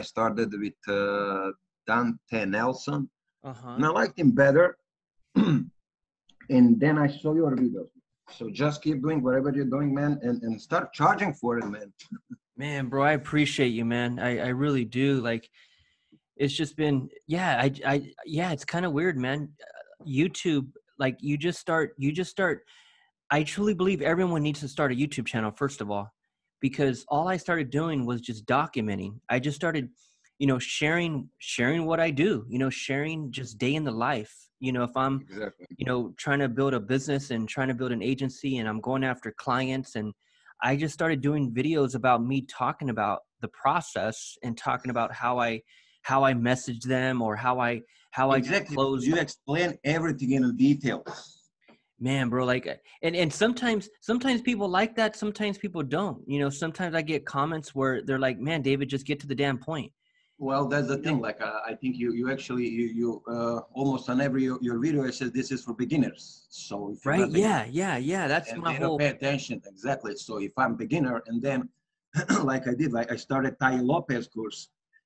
I started with uh, Dante Nelson, Uh-huh. and I liked him better. and then I saw your videos. So just keep doing whatever you're doing, man, and, and start charging for it, man. Man, bro, I appreciate you, man. I, I really do. Like, it's just been, yeah, I, I, yeah, it's kind of weird, man. YouTube, like, you just start, you just start. I truly believe everyone needs to start a YouTube channel, first of all, because all I started doing was just documenting. I just started, you know, sharing, sharing what I do, you know, sharing just day in the life. You know, if I'm, Exactly. you know trying to build a business and trying to build an agency and i'm going after clients and i just started doing videos about me talking about the process and talking about how i how i message them or how i how i Exactly. close You explain everything in detail. Man bro like uh, and and sometimes sometimes people like that sometimes people don't you know sometimes i get comments where they're like man david just get to the damn point Well, that's the thing. Like, uh, I think you you actually you you uh, almost on every your, your video it says this is for beginners. So right yeah yeah yeah that's and my whole pay attention exactly. So if I'm beginner and then like I did, like I started Tai Lopez course,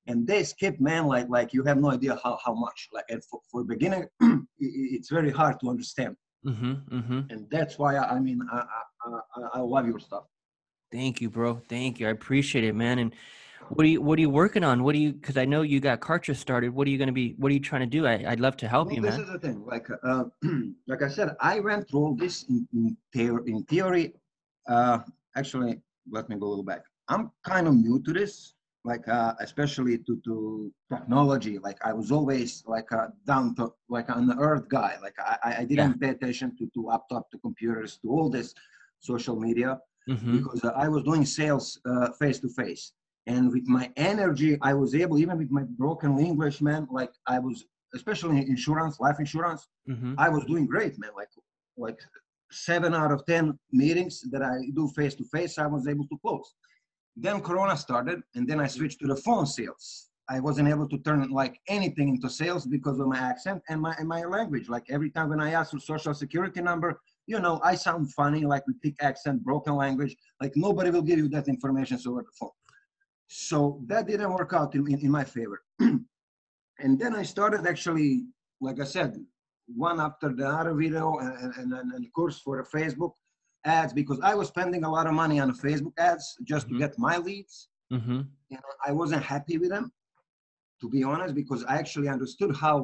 and they skip man like like you have no idea how how much. Like and for, for beginner, i- i- it's very hard to understand, mm-hmm mm-hmm and that's why I, I mean I, I I- love your stuff. Thank you, bro. Thank you. I appreciate it, man. And what are you what are you working on? What do you because I know you got Kartra started. What are you gonna be what are you trying to do? I, I'd love to help Well, you, this man. is the thing. Like, uh, like I said, I went through all this in, in, theory, in theory. Uh, actually, let me go a little back. I'm kind of new to this, like, uh, especially to, to technology. Like, I was always like a down to, like an earth guy. Like, I, I- didn't pay attention to, to laptop, to computers, to all this social media hmm because uh, I was doing sales face to face. And with my energy, I was able, even with my broken English, man, like I was, especially in insurance, life insurance, hmm I was doing great, man. Like, like seven out of 10 meetings that I do face to face, I was able to close. Then Corona started, and then I switched to the phone sales. I wasn't able to turn like anything into sales because of my accent and my and my language. Like every time when I ask for social security number, you know, I sound funny, like with thick accent, broken language. Like nobody will give you that information over the phone. So that didn't work out in, in, in my favor. and then I started actually, like I said, one after the other video and, and, and, course for Facebook ads because I was spending a lot of money on Facebook ads just Mhm. to get my leads. hmm You know, I wasn't happy with them, to be honest, because I actually understood how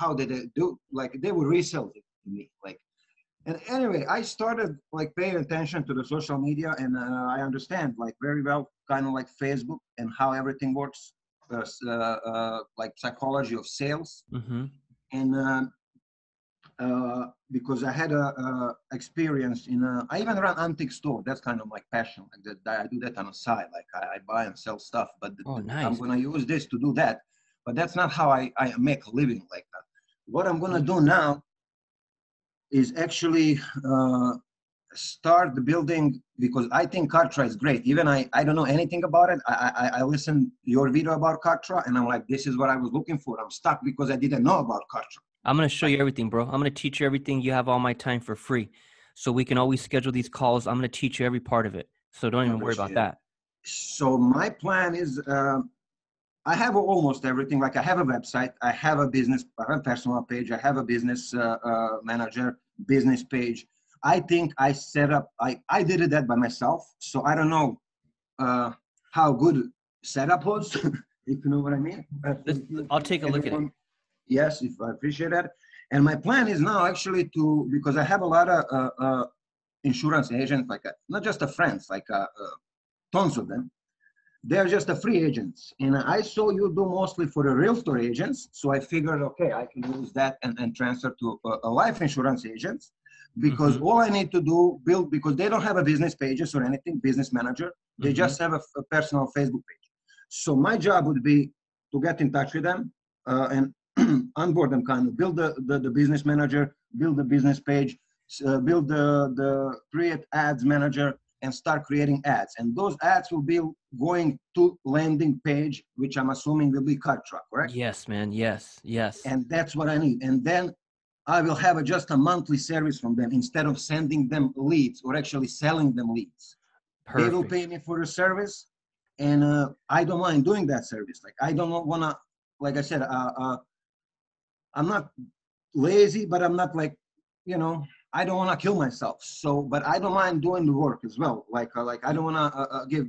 how did they do. Like they would resell it to me. Like, and anyway, I started like paying attention to the social media, and uh, I understand like very well, kind of like Facebook and how everything works, uh, uh, uh, like psychology of sales hmm and um, uh, because I had a, a experience in a, I even run antique store. That's kind of my passion. Like that, I do that on the side. Like I, I buy and sell stuff. But the- Oh, nice. I'm gonna use this to do that. But that's not how I, I make a living like that. What I'm gonna do now is actually uh, start the building because I think Kartra is great. Even I, I don't know anything about it. I, I, I listened your video about Kartra and I'm like, this is what I was looking for. I'm stuck because I didn't know about Kartra. I'm gonna show you everything, bro. I'm gonna teach you everything. You have all my time for free, so we can always schedule these calls. I'm gonna teach you every part of it. So don't even worry about that. so my plan is um, i have almost everything like i have a website i have a business i have a personal page i have a business uh, uh, manager business page i think i set up i i did it that by myself so i don't know uh, how good setup was if you know what i mean But Let's- if you- I'll take a look at it. Yes if i appreciate that and my plan is now actually to because i have a lot of uh, uh, insurance agents like uh, not just a friends like uh, uh, tons of them. They're just the free agents. And I saw you do mostly for the realtor agents. So I figured, okay, I can use that and, and transfer to a, a life insurance agents because Mhm. all I need to do, build, because they don't have a business pages or anything, business manager. They Mhm. just have a, a personal Facebook page. So my job would be to get in touch with them uh, and onboard them kind of build the, the, the business manager, build the business page, uh, build the, the create ads manager and start creating ads. And those ads will be going to landing page, which I'm assuming will be Kartra, right Yes, man. Yes, yes. And that's what I need. And then I will have a, just a monthly service from them instead of sending them leads or actually selling them leads. They will pay me for the service and uh, I don't mind doing that service. Like I don't want to, like I said, uh, uh, I'm not lazy, but I'm not like, you know, I don't want to kill myself. So, but I don't mind doing the work as well. Like, uh, like I don't want to uh, uh, give,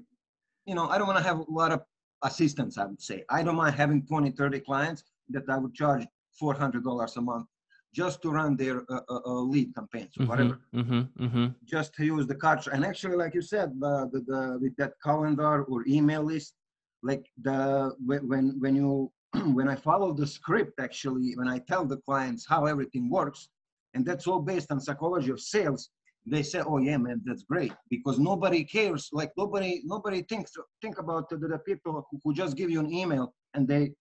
you know, I don't want to have a lot of assistance. I would say I don't mind having 20, 30 clients that I would charge $400 a month just to run their uh, uh, uh lead campaigns or Mhm, whatever. mhm, mhm. Just to use the card. And actually, like you said, the, the, the with that calendar or email list, like the when when you when I follow the script, actually, when I tell the clients how everything works, and that's all based on psychology of sales, they say, "Oh yeah, man, that's great," because nobody cares. Like nobody nobody thinks think about the, the people who, who just give you an email and they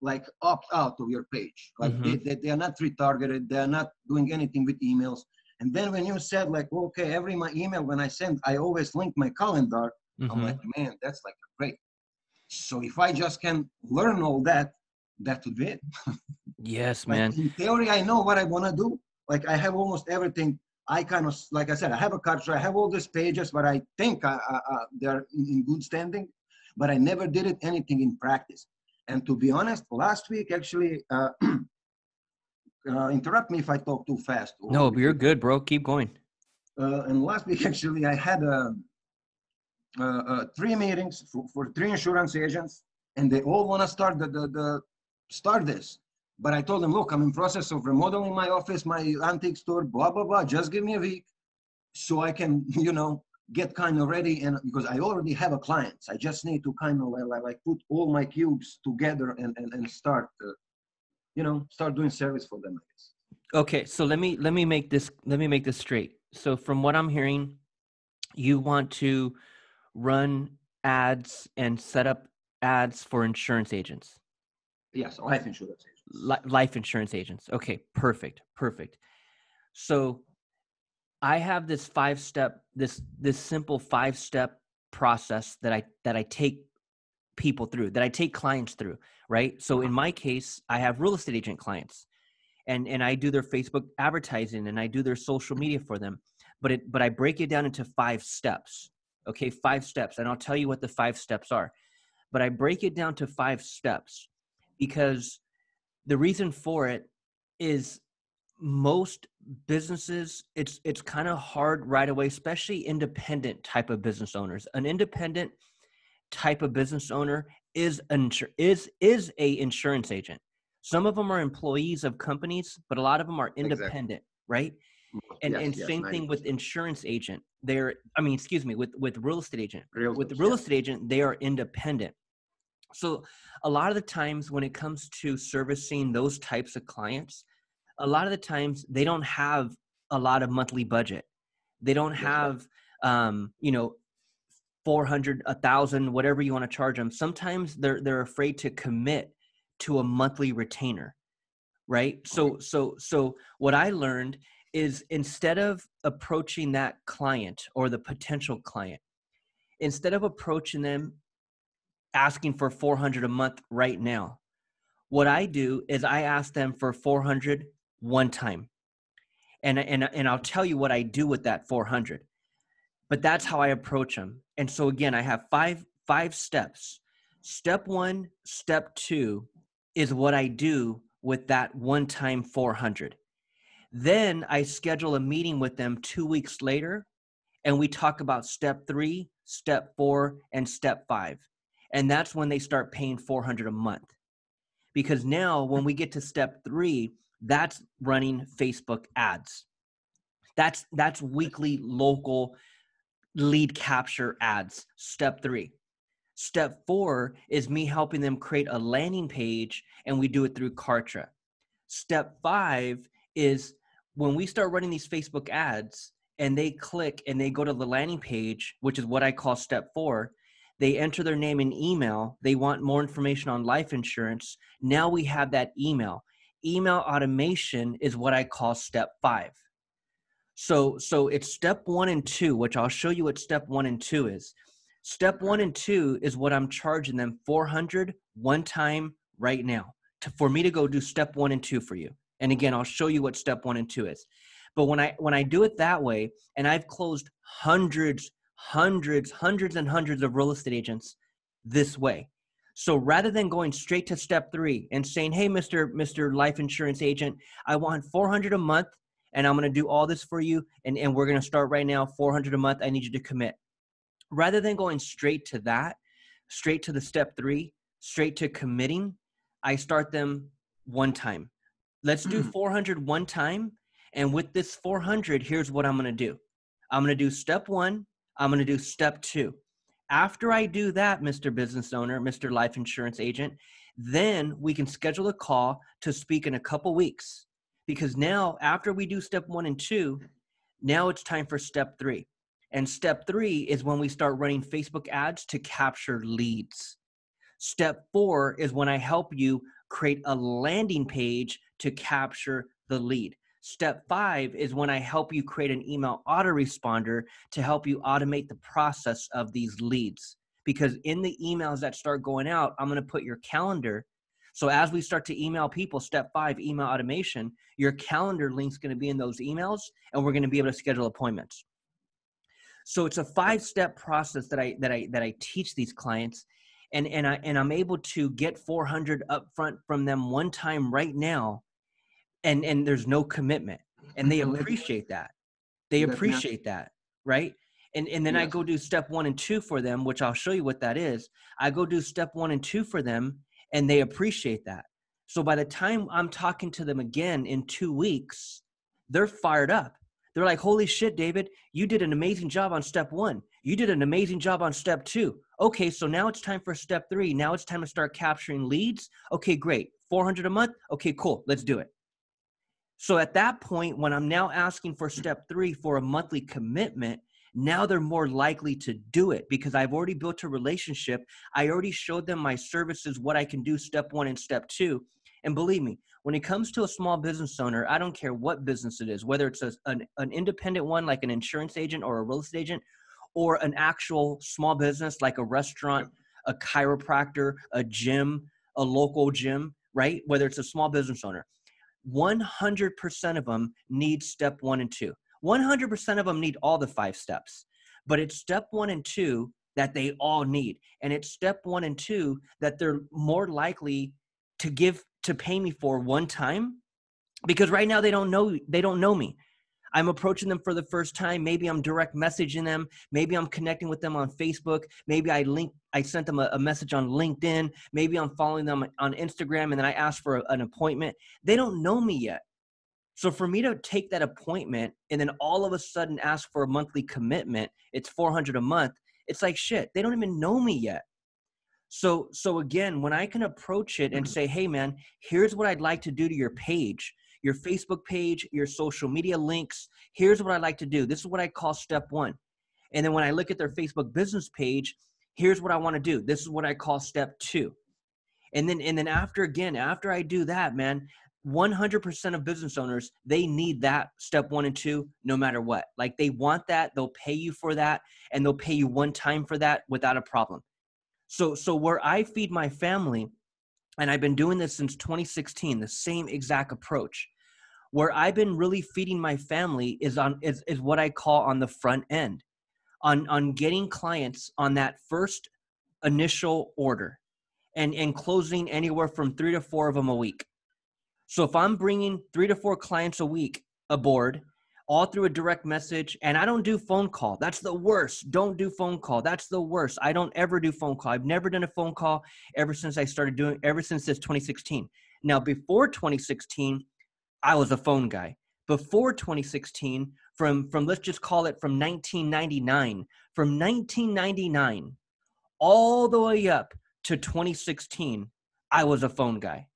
like opt out of your page. Like they, they, they are not retargeted. They are not doing anything with emails. And then when you said like, okay, every my email when I send, I always link my calendar. I'm Mhm. like, man, that's like great. So if I just can learn all that, that would be it. Yes, Like, man. in theory, I know what I want to do. Like I have almost everything. I kind of, like I said, I have a Kartra. I have all these pages, but I think I, I, I, they're in, good standing. But I never did it anything in practice. And to be honest, last week actually, uh, uh, interrupt me if I talk too fast. No, you're good, bro. Keep going. uh, and last week actually I had uh, uh, uh, three meetings for, for three insurance agents, and they all want to start the, the, the start this. But I told them, look, I'm in process of remodeling my office, my antique store, blah blah blah. Just give me a week, so I can, you know, get kind of ready. And because I already have a clients, I just need to kind of like, like, like put all my cubes together and and, and start, uh, you know, start doing service for them. I guess. Okay, so let me let me make this let me make this straight. So from what I'm hearing, you want to run ads and set up ads for insurance agents, Yes, life insurance agents. li- life insurance agents. Okay, perfect, perfect. So I have this five step this this simple five step process that I that I take people through, that I take clients through, right? So in uh-huh. my case, I have real estate agent clients. and and I do their Facebook advertising and I do their social media for them. But it but I break it down into five steps. Okay, five steps, and I'll tell you what the five steps are. But I break it down to five steps because the reason for it is most businesses it's it's kind of hard right away especially independent type of business owners an independent type of business owner is an insur- is is a insurance agent some of them are employees of companies but a lot of them are Exactly. independent right and Yes, and yes, same thing with insurance agent. They're i mean excuse me with with real estate agent. With the real yeah. estate agent they are independent. So a lot of the times when it comes to servicing those types of clients a lot of the times they don't have a lot of monthly budget. They don't have um you know 400 a thousand whatever you want to charge them sometimes they're they're afraid to commit to a monthly retainer right? So so so what i learned is instead of approaching that client or the potential client instead of approaching them asking for 400 a month right now what i do is i ask them for 400 one time. And and and i'll tell you what i do with that 400 but that's how i approach them and so again i have five five steps. Step 1 step 2 is what i do with that one time 400 then i schedule a meeting with them 2 weeks later and we talk about step 3 step 4 and step 5 and that's when they start paying 400 a month. Because now when we get to step 3 that's running facebook ads. That's that's weekly local lead capture ads step 3 step 4 is me helping them create a landing page and we do it through kartra. Step 5 is when we start running these facebook ads and they click and they go to the landing page which is what i call step 4 they enter their name and email they want more information on life insurance. Now we have that email. Email automation is what i call step 5 so so it's step 1 and 2 which I'll show you what step 1 and 2 is. Step 1 and 2 is what I'm charging them 400 one time right now to, for me to go do step 1 and 2 for you and again I'll show you what step 1 and 2 is but when I when I do it that way and I've closed hundreds hundreds hundreds and hundreds of real estate agents this way. So rather than going straight to step three and saying, "Hey, Mister Mister Life Insurance Agent, I want 400 a month, and I'm going to do all this for you, and and we're going to start right now, 400 a month. I need you to commit." Rather than going straight to that, straight to the step three, straight to committing, I start them one time. Let's do 400 one time, and with this 400, here's what I'm going to do. I'm going to do step one. I'm going to do step two. After I do that, Mr. Business Owner, Mr. Life Insurance Agent, then we can schedule a call to speak in a couple weeks. Because now, after we do step one and two, now it's time for step three. And step three is when we start running Facebook ads to capture leads. Step four is when I help you create a landing page to capture the lead. Step five is when I help you create an email autoresponder to help you automate the process of these leads. Because in the emails that start going out, I'm going to put your calendar. So as we start to email people, step five, email automation, your calendar link's going to be in those emails, and we're going to be able to schedule appointments. So it's a five-step process that I that I that I teach these clients, and and I and I'm able to get 400 upfront from them one time right now and and there's no commitment and they mm-hmm. appreciate that. They appreciate that right? And and then yes. i go do step one and two for them which i'll show you what that is. I go do step one and two for them and they appreciate that. So by the time i'm talking to them again in two weeks they're fired up. They're like holy shit david you did an amazing job on step one. You did an amazing job on step two. Okay so now it's time for step three. Now it's time to start capturing leads. Okay great. 400 a month? Okay cool. Let's do it so at that point, when I'm now asking for step three for a monthly commitment, now they're more likely to do it because I've already built a relationship. I already showed them my services, what I can do, step one and step two. And believe me, when it comes to a small business owner, I don't care what business it is, whether it's a, an, an independent one like an insurance agent or a real estate agent, or an actual small business like a restaurant, a chiropractor, a gym, a local gym, right? Whether it's a small business owner. 100% of them need step one and two. 100% of them need all the five steps, but it's step one and two that they all need. And it's step one and two that they're more likely to give to pay me for one time because right now they don't know they don't know me I'm approaching them for the first time. Maybe I'm direct messaging them. Maybe I'm connecting with them on Facebook. Maybe I link, I sent them a, a message on LinkedIn. Maybe I'm following them on Instagram and then I ask for a, an appointment. They don't know me yet. So for me to take that appointment and then all of a sudden ask for a monthly commitment, it's 400 a month. It's like shit. They don't even know me yet. So so again, when I can approach it and mm-hmm. say, "Hey man, here's what I'd like to do to your page your Facebook page, your social media links. Here's what I like to do. This is what I call step one. And then when I look at their Facebook business page, here's what I want to do. This is what I call step two. And then and then after again, after I do that, man, 100% of business owners, they need that step 1 and 2 no matter what. Like they want that, they'll pay you for that and they'll pay you one time for that without a problem. So so where I feed my family and I've been doing this since 2016, the same exact approach where I've been really feeding my family is on is, is what I call on the front end, on on getting clients on that first initial order, and and closing anywhere from three to four of them a week. So if I'm bringing three to four clients a week aboard, all through a direct message, and I don't do phone call. That's the worst. Don't do phone call. That's the worst. I don't ever do phone call. I've never done a phone call ever since I started doing. Ever since this 2016. Now before 2016 I was a phone guy. Before 2016, from from let's just call it from 1999, from 1999 all the way up to 2016, I was a phone guy.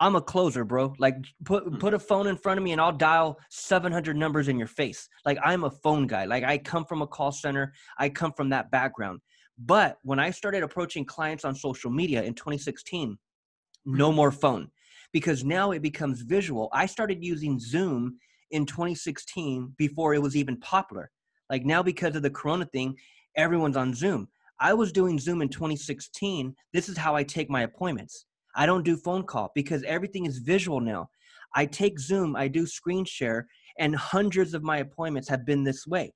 I'm a closer, bro. Like put hmm. put a phone in front of me and I'll dial 700 numbers in your face. Like I'm a phone guy. Like I come from a call center. I come from that background. But when I started approaching clients on social media in 2016, no more phone because now it becomes visual. I started using Zoom in 2016 before it was even popular. Like now, because of the Corona thing, everyone's on Zoom. I was doing Zoom in 2016. This is how I take my appointments. I don't do phone call because everything is visual now. I take Zoom, I do screen share, and hundreds of my appointments have been this way.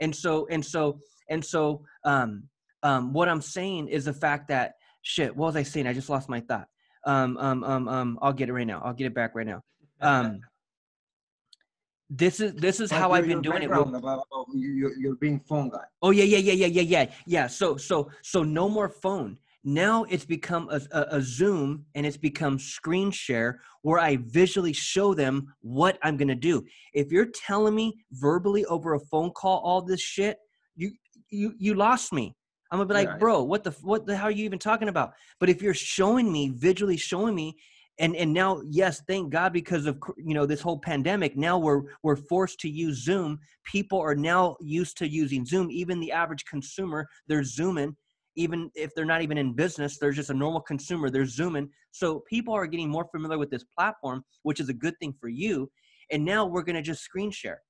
And so, and so, and so, um, um, what I'm saying is the fact that shit. What was I saying? I just lost my thought. Um, um, um, um, I'll get it right now. I'll get it back right now. Um, this is this is how I've been doing it. with- About, about you, you- you're being phone guy. Oh yeah, yeah, yeah, yeah, yeah, yeah, yeah. So so so no more phone. Now it's become a, a, a Zoom and it's become screen share where I visually show them what I'm gonna do. If you're telling me verbally over a phone call all this shit, you you you lost me. I'm gonna be like, Right. bro, what the what the hell are you even talking about? But if you're showing me visually showing me, and and now yes, thank God because of you know this whole pandemic. Now we're we're forced to use Zoom. People are now used to using Zoom. Even the average consumer, they're zooming. Even if they're not even in business, they're just a normal consumer. They're zooming. So people are getting more familiar with this platform, which is a good thing for you. And now we're gonna just screen share.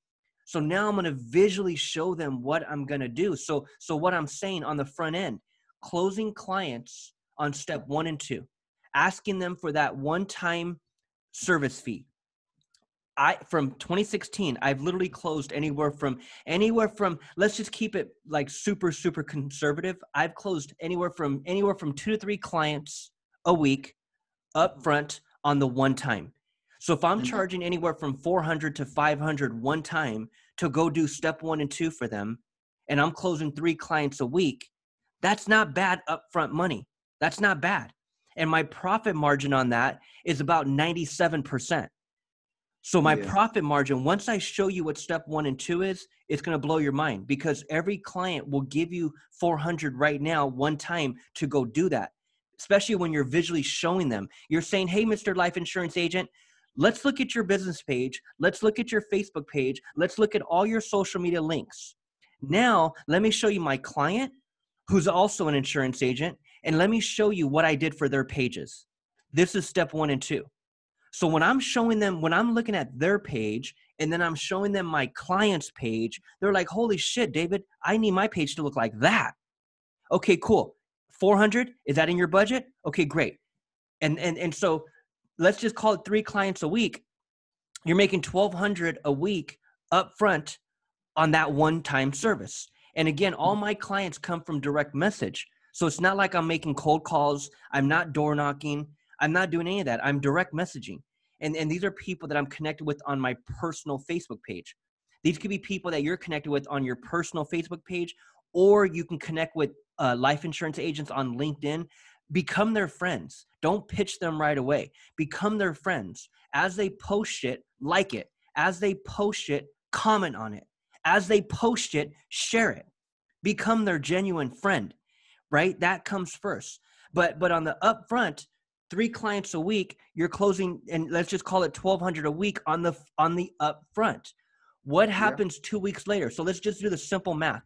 So now I'm going to visually show them what I'm going to do. So so what I'm saying on the front end, closing clients on step 1 and 2, asking them for that one-time service fee. I from 2016, I've literally closed anywhere from anywhere from let's just keep it like super super conservative. I've closed anywhere from anywhere from 2 to 3 clients a week up front on the one time. So if I'm Mhm. charging anywhere from 400 to 500 one time to go do step 1 and 2 for them and I'm closing 3 clients a week, that's not bad upfront money. That's not bad. And my profit margin on that is about 97%. So my Yeah. profit margin, once I show you what step one and two is, it's going to blow your mind because every client will give you 400 right now, one time to go do that. Especially when you're visually showing them. You're saying, hey, Mr. Life Insurance Agent, let's look at your business page. Let's look at your Facebook page. Let's look at all your social media links. Now, let me show you my client who's also an insurance agent, and let me show you what I did for their pages. This is step one and two. So when I'm showing them, when I'm looking at their page and then I'm showing them my client's page, they're like, holy shit, David, I need my page to look like that. Okay, cool. 400, is that in your budget? Okay, great. And, and, and so let's just call it three clients a week. You're making 1200 a week up front on that one time service. And again, all my clients come from direct message. So it's not like I'm making cold calls. I'm not door knocking. I'm not doing any of that. I'm direct messaging. And, and these are people that I'm connected with on my personal Facebook page. These could be people that you're connected with on your personal Facebook page, or you can connect with uh, life insurance agents on LinkedIn. Become their friends. Don't pitch them right away. Become their friends. As they post it, like it. As they post it, comment on it. As they post it, share it. Become their genuine friend, right? That comes first. But but on the upfront, three clients a week, you're closing, and let's just call it 1200 a week on the on the upfront. What happens two weeks later? So let's just do the simple math.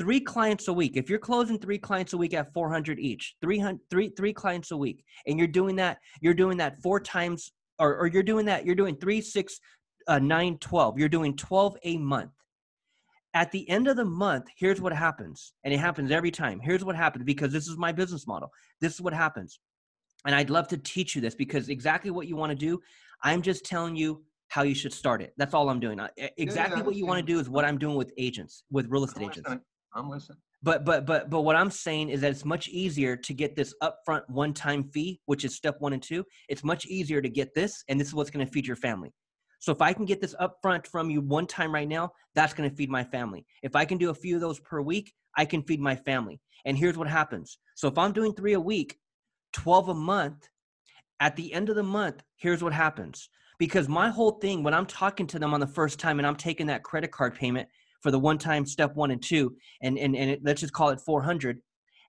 Three clients a week. If you're closing three clients a week at 400 each, 300, three, three clients a week, and you're doing that, you're doing that four times, or, or you're doing that, you're doing three, six, uh, nine, 12. You're doing 12 a month. At the end of the month, here's what happens. And it happens every time. Here's what happens because this is my business model. This is what happens. And I'd love to teach you this because exactly what you want to do, I'm just telling you how you should start it. That's all I'm doing. Exactly yeah, what you want to do is what I'm doing with agents, with real estate agents. I'm listening. But but but but what I'm saying is that it's much easier to get this upfront one-time fee, which is step one and two. It's much easier to get this, and this is what's going to feed your family. So if I can get this upfront from you one time right now, that's going to feed my family. If I can do a few of those per week, I can feed my family. And here's what happens. So if I'm doing three a week, 12 a month, at the end of the month, here's what happens. Because my whole thing, when I'm talking to them on the first time and I'm taking that credit card payment for the one time step one and two, and, and, and it, let's just call it 400,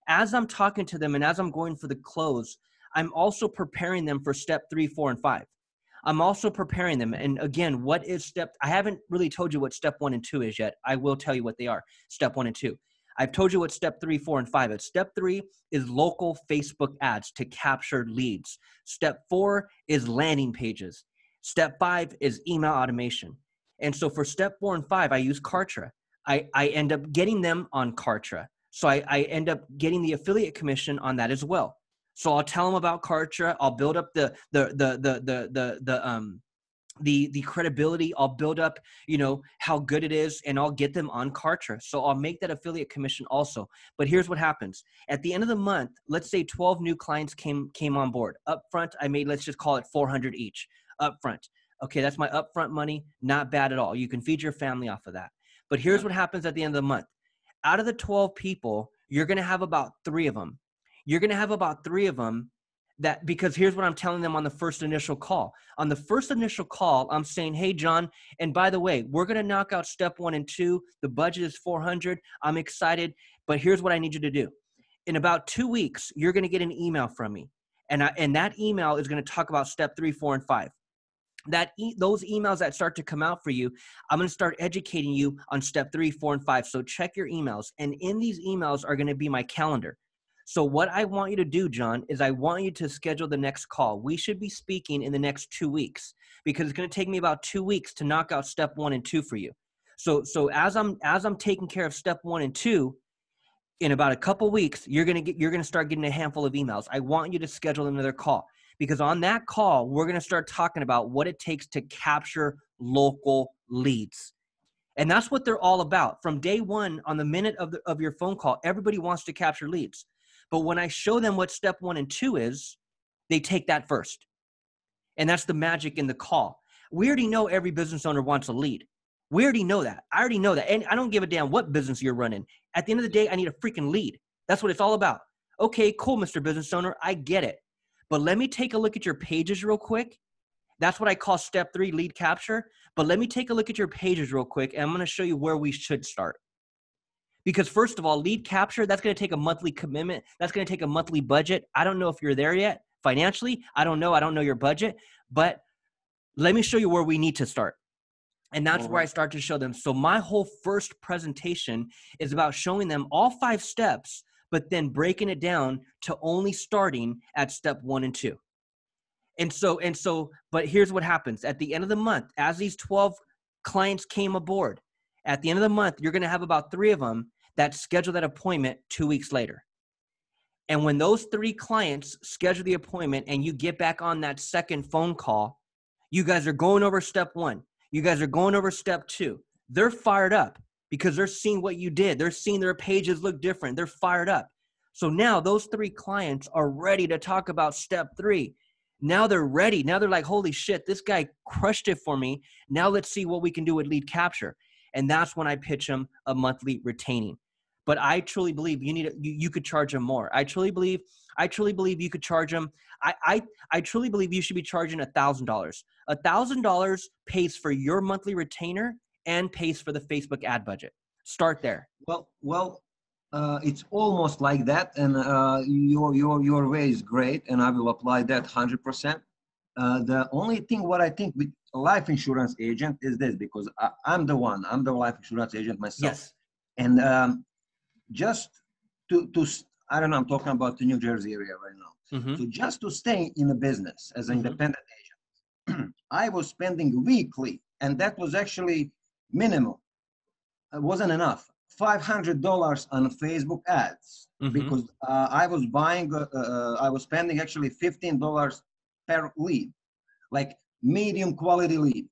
as I'm talking to them and as I'm going for the close, I'm also preparing them for step three, four, and five. I'm also preparing them. And again, what is step? I haven't really told you what step one and two is yet. I will tell you what they are. Step one and two. I've told you what step three, four, and five is. Step three is local Facebook ads to capture leads. Step four is landing pages. Step five is email automation. And so for step four and five, I use Kartra. I, I end up getting them on Kartra. So I, I end up getting the affiliate commission on that as well. So I'll tell them about Kartra. I'll build up the the the the the the, the um the the credibility i'll build up you know how good it is and i'll get them on kartra so i'll make that affiliate commission also but here's what happens at the end of the month let's say 12 new clients came came on board up front i made let's just call it 400 each up front okay that's my upfront money not bad at all you can feed your family off of that but here's what happens at the end of the month out of the 12 people you're going to have about three of them you're going to have about three of them that because here's what I'm telling them on the first initial call. On the first initial call, I'm saying, "Hey John, and by the way, we're going to knock out step 1 and 2. The budget is 400. I'm excited, but here's what I need you to do. In about 2 weeks, you're going to get an email from me. And I, and that email is going to talk about step 3, 4 and 5 that e- those emails that start to come out for you i'm going to start educating you on step three four and five so check your emails and in these emails are going to be my calendar so, what I want you to do, John, is I want you to schedule the next call. We should be speaking in the next two weeks because it's going to take me about two weeks to knock out step one and two for you. So, so as I'm as I'm taking care of step one and two, in about a couple weeks, you're gonna get you're gonna start getting a handful of emails. I want you to schedule another call because on that call, we're gonna start talking about what it takes to capture local leads. And that's what they're all about. From day one, on the minute of, the, of your phone call, everybody wants to capture leads. But when I show them what step one and two is, they take that first. And that's the magic in the call. We already know every business owner wants a lead. We already know that. I already know that. And I don't give a damn what business you're running. At the end of the day, I need a freaking lead. That's what it's all about. Okay, cool, Mr. Business Owner. I get it. But let me take a look at your pages real quick. That's what I call step three lead capture. But let me take a look at your pages real quick, and I'm going to show you where we should start. Because first of all, lead capture, that's going to take a monthly commitment. That's going to take a monthly budget. I don't know if you're there yet financially. I don't know. I don't know your budget, but let me show you where we need to start. And that's where I start to show them. So my whole first presentation is about showing them all five steps, but then breaking it down to only starting at step one and two. And so, and so, but here's what happens at the end of the month, as these 12 clients came aboard, at the end of the month, you're going to have about three of them that schedule that appointment two weeks later. And when those three clients schedule the appointment and you get back on that second phone call, you guys are going over step one. You guys are going over step two. They're fired up because they're seeing what you did. They're seeing their pages look different. They're fired up. So now those three clients are ready to talk about step three. Now they're ready. Now they're like, holy shit, this guy crushed it for me. Now let's see what we can do with lead capture and that's when I pitch them a monthly retaining. But I truly believe you need you, you could charge them more. I truly believe I truly believe you could charge them. I I, I truly believe you should be charging a thousand dollars. A thousand dollars pays for your monthly retainer and pays for the Facebook ad budget. Start there. Well, well, uh, it's almost like that, and uh, your your your way is great, and I will apply that hundred percent. Uh, the only thing what I think with life insurance agent is this because I, am the one, I'm the life insurance agent myself. Yes. And um, just to, to, I don't know, I'm talking about the New Jersey area right now. Mm-hmm. So just to stay in a business as an mm-hmm. independent agent, I was spending weekly, and that was actually minimal. It wasn't enough. $500 on Facebook ads mm-hmm. because uh, I was buying, uh, uh, I was spending actually $15 per lead. Like medium quality lead.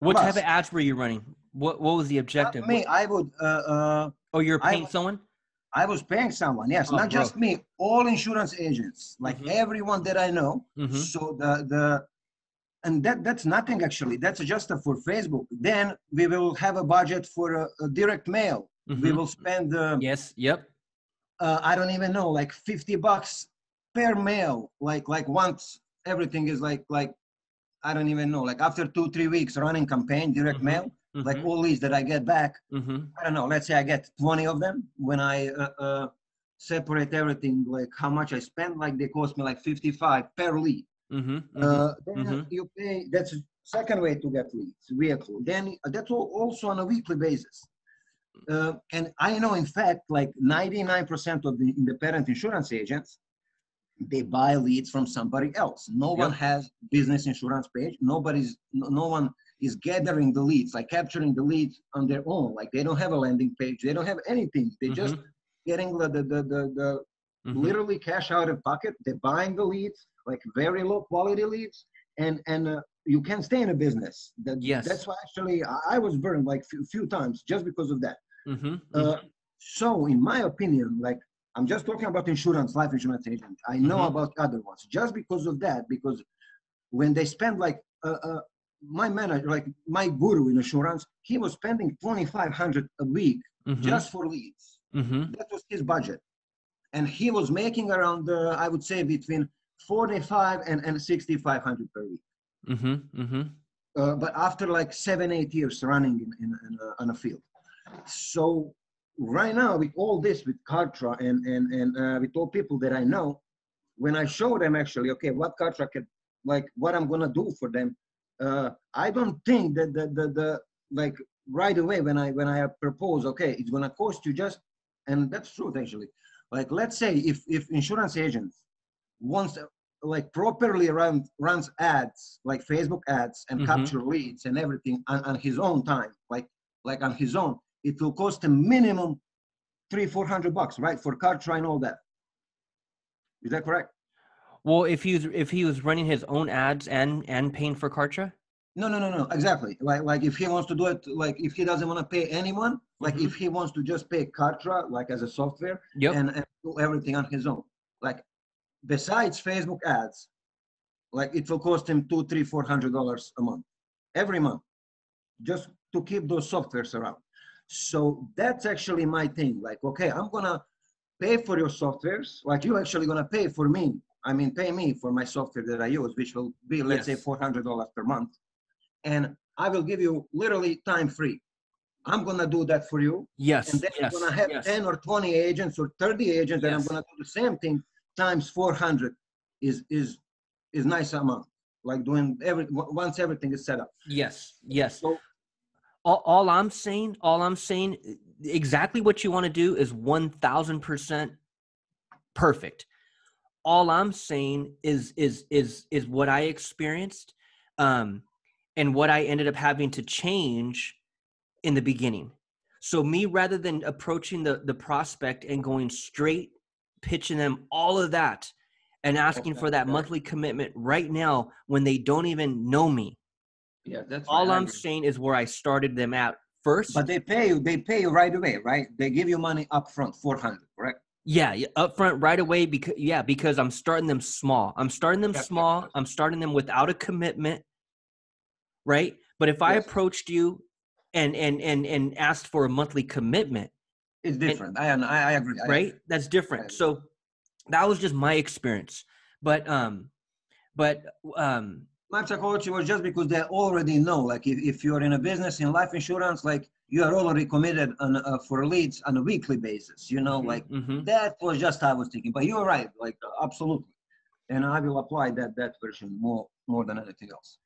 What Plus, type of ads were you running? What What was the objective? Me, I would. Uh, uh, oh, you're paying I, someone. I was paying someone. Yes, oh, not bro. just me. All insurance agents, like mm-hmm. everyone that I know. Mm-hmm. So the the and that that's nothing actually. That's just for Facebook. Then we will have a budget for a, a direct mail. Mm-hmm. We will spend. Uh, yes. Yep. Uh, I don't even know, like fifty bucks per mail. Like like once everything is like like I don't even know. Like after two, three weeks running campaign, direct mm-hmm. mail, mm-hmm. like all these that I get back, mm-hmm. I don't know. Let's say I get 20 of them. When I uh, uh, separate everything, like how much I spend, like they cost me like 55 per lead. Mm-hmm. Uh, mm-hmm. then mm-hmm. you pay. That's second way to get leads, vehicle. Then uh, that's also on a weekly basis. Uh, and I know, in fact, like 99% of the independent insurance agents they buy leads from somebody else. No yep. one has business insurance page. Nobody's no one is gathering the leads, like capturing the leads on their own. Like they don't have a landing page. They don't have anything. They mm-hmm. just getting the the the, the, the mm-hmm. literally cash out of pocket. They're buying the leads, like very low quality leads, and and uh, you can stay in a business. That, Yes. That's why actually I was burned like few, few times just because of that. Mm-hmm. Uh, so in my opinion, like I'm just talking about insurance, life insurance agent. I know Mhm. about other ones just because of that. Because when they spend like uh, uh, my manager, like my guru in insurance, he was spending 2,500 a week mm-hmm. just for leads. mm-hmm. That was his budget, and he was making around, uh, I would say, between 45 and and 6,500 per week. Mm-hmm. Mm-hmm. Uh, but after like seven, eight years running in, in, in on a field. So right now with all this, with Kartra and, and, and uh, with all people that I know, when I show them actually, okay, what Kartra can, like what I'm gonna do for them, uh, I don't think that the, the, the, like right away when I, when I propose, okay, it's gonna cost you just, and that's true actually. Like, let's say if, if insurance agents wants like properly run runs ads like facebook ads and Mhm. capture leads and everything on, on his own time like like on his own it will cost a minimum three four hundred bucks right for try and all that is that correct Well, if he was if he was running his own ads and and paying for Kartra, no no no no exactly like like if he wants to do it like if he doesn't want to pay anyone like Mhm. if he wants to just pay Kartra like as a software yep. and, and do everything on his own. Like besides Facebook ads, like it will cost him two, three, four hundred dollars a month, every month, just to keep those softwares around. So that's actually my thing. Like, okay, I'm gonna pay for your softwares. Like you actually gonna pay for me. I mean, pay me for my software that I use, which will be let's say four hundred dollars per month, and I will give you literally time free. I'm gonna do that for you yes. and then yes. I'm gonna have yes. 10 or 20 agents or 30 agents, and I'm gonna do the same thing times 400 is is is nice amount. Like doing every once everything is set up. Yes. Yes. So all, all I'm saying, all I'm saying, exactly what you want to do is one thousand percent perfect. All I'm saying is is is is what I experienced, um, and what I ended up having to change in the beginning. So me, rather than approaching the the prospect and going straight, pitching them all of that, and asking for that monthly commitment right now when they don't even know me. yeah, that's All right, I'm saying is where I started them at first. But they pay you. They pay you right away, right? They give you money up front, 400, correct? yeah, yeah, upfront right away because yeah, because I'm starting them small. I'm starting them small. I'm starting them without a commitment, right? But if I approached you and and and and asked for a monthly commitment, It's different. I I, I agree. I right? agree. That's different. So that was just my experience. But um but um My psychology was just because they already know. Like if, if you're in a business in life insurance, like you are already committed on uh, for leads on a weekly basis. You know, like mhm. that was just I was thinking. But you're right, like absolutely. And I will apply that that version more more than anything else.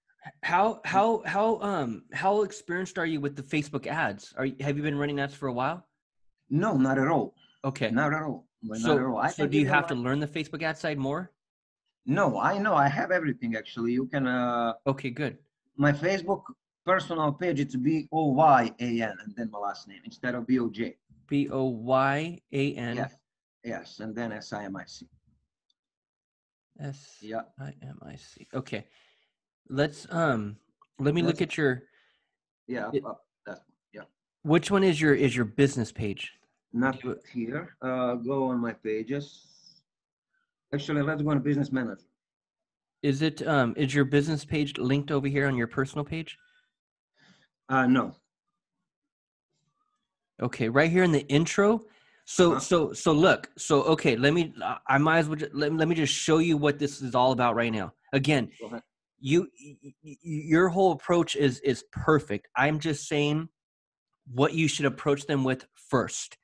how how how um how experienced are you with the Facebook ads? Are you, have you been running ads for a while? No, not at all. Okay. Not at all. So, at all. I so do you have to learn the Facebook ad side more? No, I know. I have everything actually. You can. uh Okay, good. My Facebook personal page. It's B O Y A N and then my last name instead of B O J. B O Y A N Yes. Yes, and then S I M I C. S Yeah. I M I C. Okay. Let's um let me look at your Yeah. It- Up, up, that one. Yeah. Which one is your is your business page? Not here. Uh, go on my pages. Actually, let's go on business manager. Is it um is your business page linked over here on your personal page? Uh, no. Okay, right here in the intro. So Uh-huh. so so look. So okay, let me I- might as well ju- let, let me just show you what this is all about right now. Again, you your whole approach is is perfect. I'm just saying what you should approach them with first.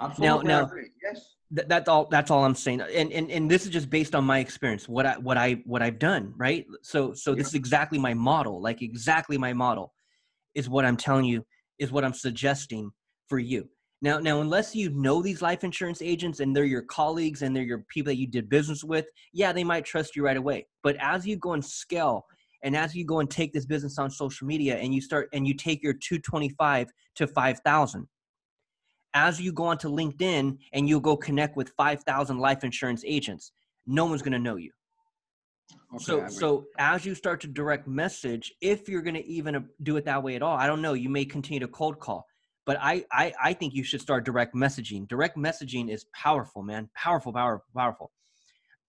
Absolutely. I now- Yes. Th- that's all that's all i'm saying and, and and this is just based on my experience what i what i what i've done right so so this is exactly my model like exactly my model is what i'm telling you is what i'm suggesting for you now now unless you know these life insurance agents and they're your colleagues and they're your people that you did business with yeah they might trust you right away but as you go and scale and as you go and take this business on social media and you start and you take your 225 to 5000 as you go onto LinkedIn and you go connect with 5,000 life insurance agents, no one's going to know you. Okay, so so as you start to direct message, if you're going to even uh, do it that way at all, I don't know. You may continue to cold call, but I I I think you should start direct messaging. Direct messaging is powerful, man. Powerful, powerful, powerful.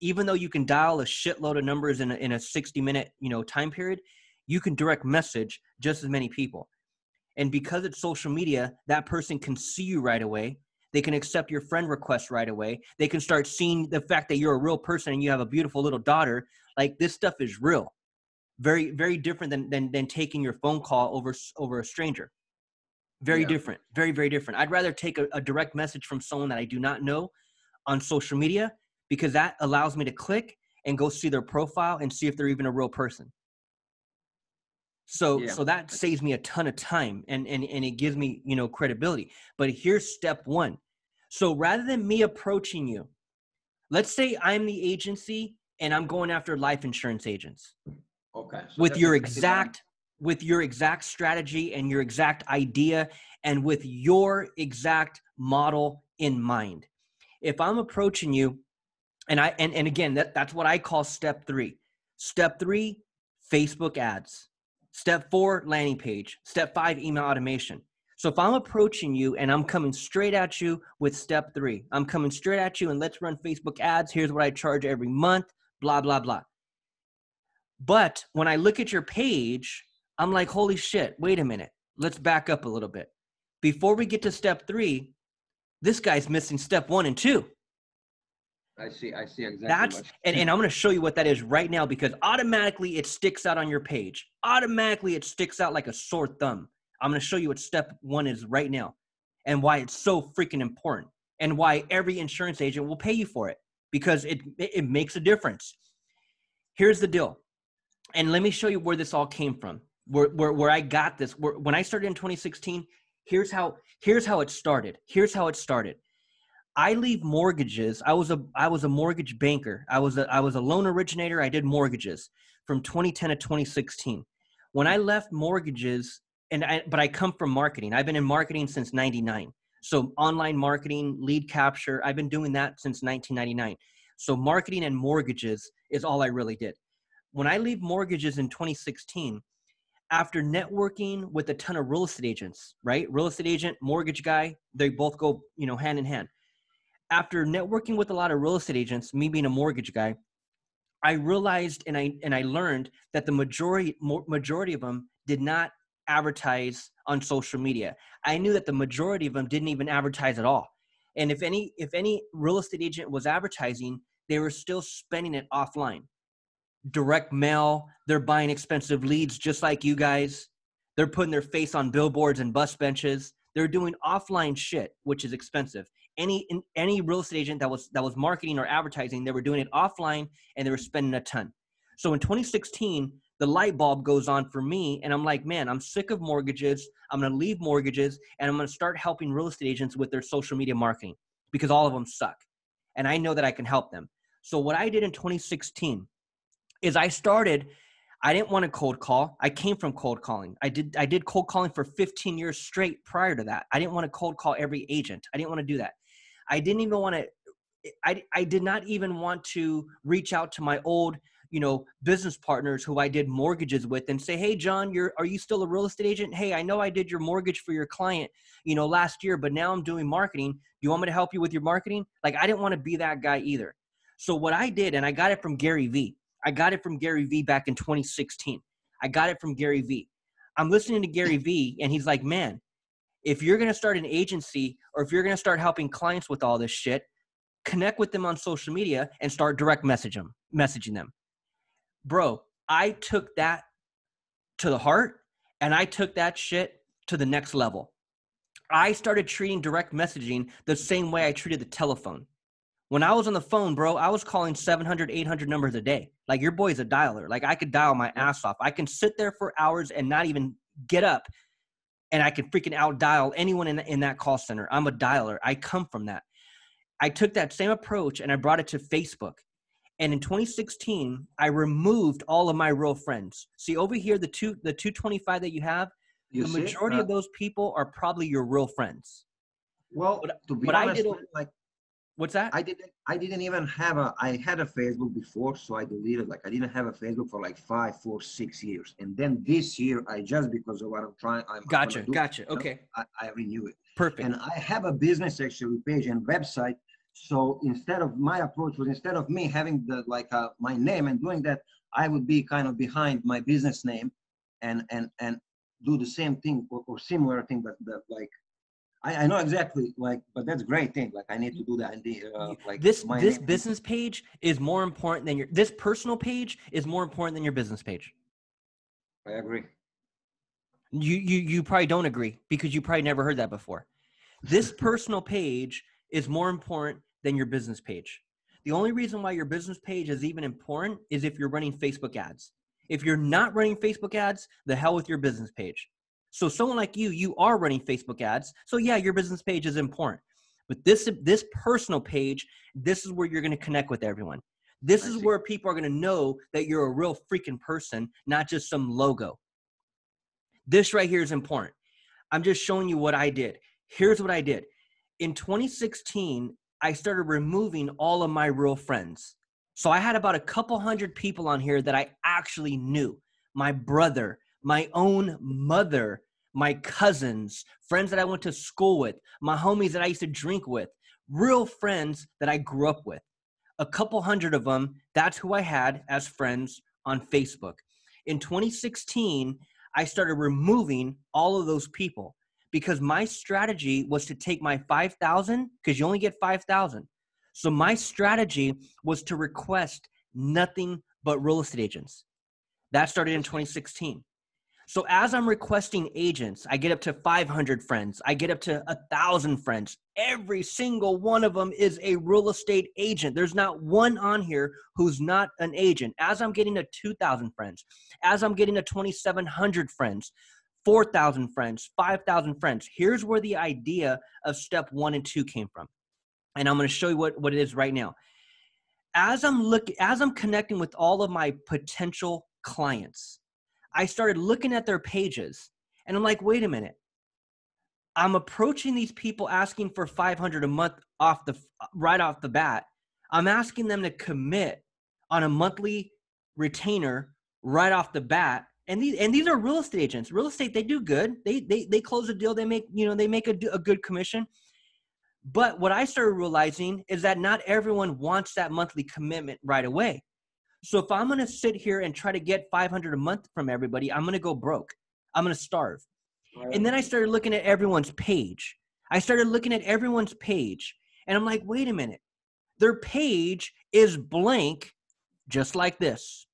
Even though you can dial a shitload of numbers in a, in a 60 minute you know time period, you can direct message just as many people. And because it's social media, that person can see you right away. They can accept your friend request right away. They can start seeing the fact that you're a real person and you have a beautiful little daughter. Like this stuff is real. Very, very different than than, than taking your phone call over over a stranger. Very Yeah. different. Very, very different. I'd rather take a, a direct message from someone that I do not know on social media because that allows me to click and go see their profile and see if they're even a real person. So Yeah, so that saves me a ton of time and, and and it gives me, you know, credibility. But here's step one. So rather than me approaching you, let's say I'm the agency and I'm going after life insurance agents okay. so with your exactly what I'm- exact with your exact strategy and your exact idea and with your exact model in mind if i'm approaching you and i and, and again that, that's what i call step three step three facebook ads step four landing page step five email automation so if i'm approaching you and i'm coming straight at you with step three i'm coming straight at you and let's run facebook ads here's what i charge every month blah blah blah but when I look at your page, I'm like, holy shit, wait a minute. Let's back up a little bit. Before we get to step three, this guy's missing step one and two. I see. I see exactly. That's and, and I'm gonna show you what that is right now because automatically it sticks out on your page. Automatically it sticks out like a sore thumb. I'm gonna show you what step one is right now and why it's so freaking important and why every insurance agent will pay you for it because it it it makes a difference. Here's the deal. And let me show you where this all came from. Where where, where I got this. Where, when I started in 2016, here's how here's how it started. Here's how it started. I leave mortgages. I was a I was a mortgage banker. I was a I was a loan originator. I did mortgages from 2010 to 2016. When I left mortgages, and I, but I come from marketing. I've been in marketing since 99. So online marketing, lead capture, I've been doing that since 1999. So marketing and mortgages is all I really did. When I leave mortgages in 2016, after networking with a ton of real estate agents, right? Real estate agent, mortgage guy, they both go, you know, hand in hand after networking with a lot of real estate agents, me being a mortgage guy, I realized and I and I learned that the majority majority of them did not advertise on social media. I knew that the majority of them didn't even advertise at all. And if any if any real estate agent was advertising, they were still spending it offline. Direct mail, they're buying expensive leads just like you guys. They're putting their face on billboards and bus benches. They're doing offline shit, which is expensive any any real estate agent that was that was marketing or advertising they were doing it offline and they were spending a ton so in 2016 the light bulb goes on for me and i'm like man i'm sick of mortgages i'm going to leave mortgages and i'm going to start helping real estate agents with their social media marketing because all of them suck and i know that i can help them so what i did in 2016 is i started I didn't want to cold call. I came from cold calling. I did I did cold calling for 15 years straight prior to that. I didn't want to cold call every agent. I didn't want to do that. I didn't even want to I I did not even want to reach out to my old, you know, business partners who I did mortgages with and say, "Hey John, you're are you still a real estate agent? Hey, I know I did your mortgage for your client, you know, last year, but now I'm doing marketing. Do you want me to help you with your marketing?" Like I didn't want to be that guy either. So what I did and I got it from Gary Vee. I got it from Gary Vee back in 2016. I got it from Gary Vee. I'm listening to Gary Vee, and he's like, man, if you're going to start an agency or if you're going to start helping clients with all this shit, connect with them on social media and start direct message them, messaging them. Bro, I took that to the heart and I took that shit to the next level. I started treating direct messaging the same way I treated the telephone. When I was on the phone, bro, I was calling 700, 800 numbers a day. Like your boy's a dialer. Like I could dial my ass off. I can sit there for hours and not even get up and I can freaking out dial anyone in, in that call center. I'm a dialer. I come from that. I took that same approach and I brought it to Facebook. And in 2016, I removed all of my real friends. See over here, the two the 225 that you have, You the majority Uh, of those people are probably your real friends. well, but- to be but I did like What's that? I didn't. I didn't even have a. I had a Facebook before, so I deleted. Like I didn't have a Facebook for like five, four, six years, and then this year I just because of what I'm trying. I'm gotcha. do, gotcha. Okay. I, I renew it, Perfect. and I have a business actually page and website. So instead of my approach was instead of me having the like uh, my name and doing that, I would be kind of behind my business name, and and and do the same thing or, or similar thing, but the, like I, I know exactly like, but that's a great thing. Like I need to do that. And the, uh, like this my this name- business page is more important than your this personal page is more important than your business page. I agree. You you you probably don't agree because you probably never heard that before. This personal page is more important than your business page. The only reason why your business page is even important is if you're running Facebook ads. If you're not running Facebook ads, the hell with your business page. So someone like you, you are running Facebook ads. So yeah, your business page is important. But this this personal page, this is where you're going to connect with everyone. This I is see. where people are going to know that you're a real freaking person, not just some logo. This right here is important. I'm just showing you what I did. Here's what I did. In 2016, I started removing all of my real friends. So I had about a couple hundred people on here that I actually knew. My brother, my own mother, my cousins, friends that I went to school with, my homies that I used to drink with, real friends that I grew up with. A couple hundred of them, that's who I had as friends on Facebook. In 2016, I started removing all of those people because my strategy was to take my 5,000 because you only get 5,000. So my strategy was to request nothing but real estate agents. That started in 2016. So as I'm requesting agents, I get up to 500 friends. I get up to a thousand friends. Every single one of them is a real estate agent. There's not one on here who's not an agent. As I'm getting to 2,000 friends, as I'm getting to 2,700 friends, 4,000 friends, 5,000 friends. Here's where the idea of step one and two came from. And I'm going to show you what, what it is right now. As I'm looking, as I'm connecting with all of my potential clients, I started looking at their pages and I'm like, wait a minute. I'm approaching these people asking for 500 a month off the uh, right off the bat. I'm asking them to commit on a monthly retainer right off the bat. And these and these are real estate agents. Real estate they do good. They they they close a deal. They make you know they make a, a good commission. But what I started realizing is that not everyone wants that monthly commitment right away. So if I'm going to sit here and try to get 500 a month from everybody, I'm going to go broke. I'm going to starve. And then I started looking at everyone's page. I started looking at everyone's page and I'm like, wait a minute. Their page is blank, just like this.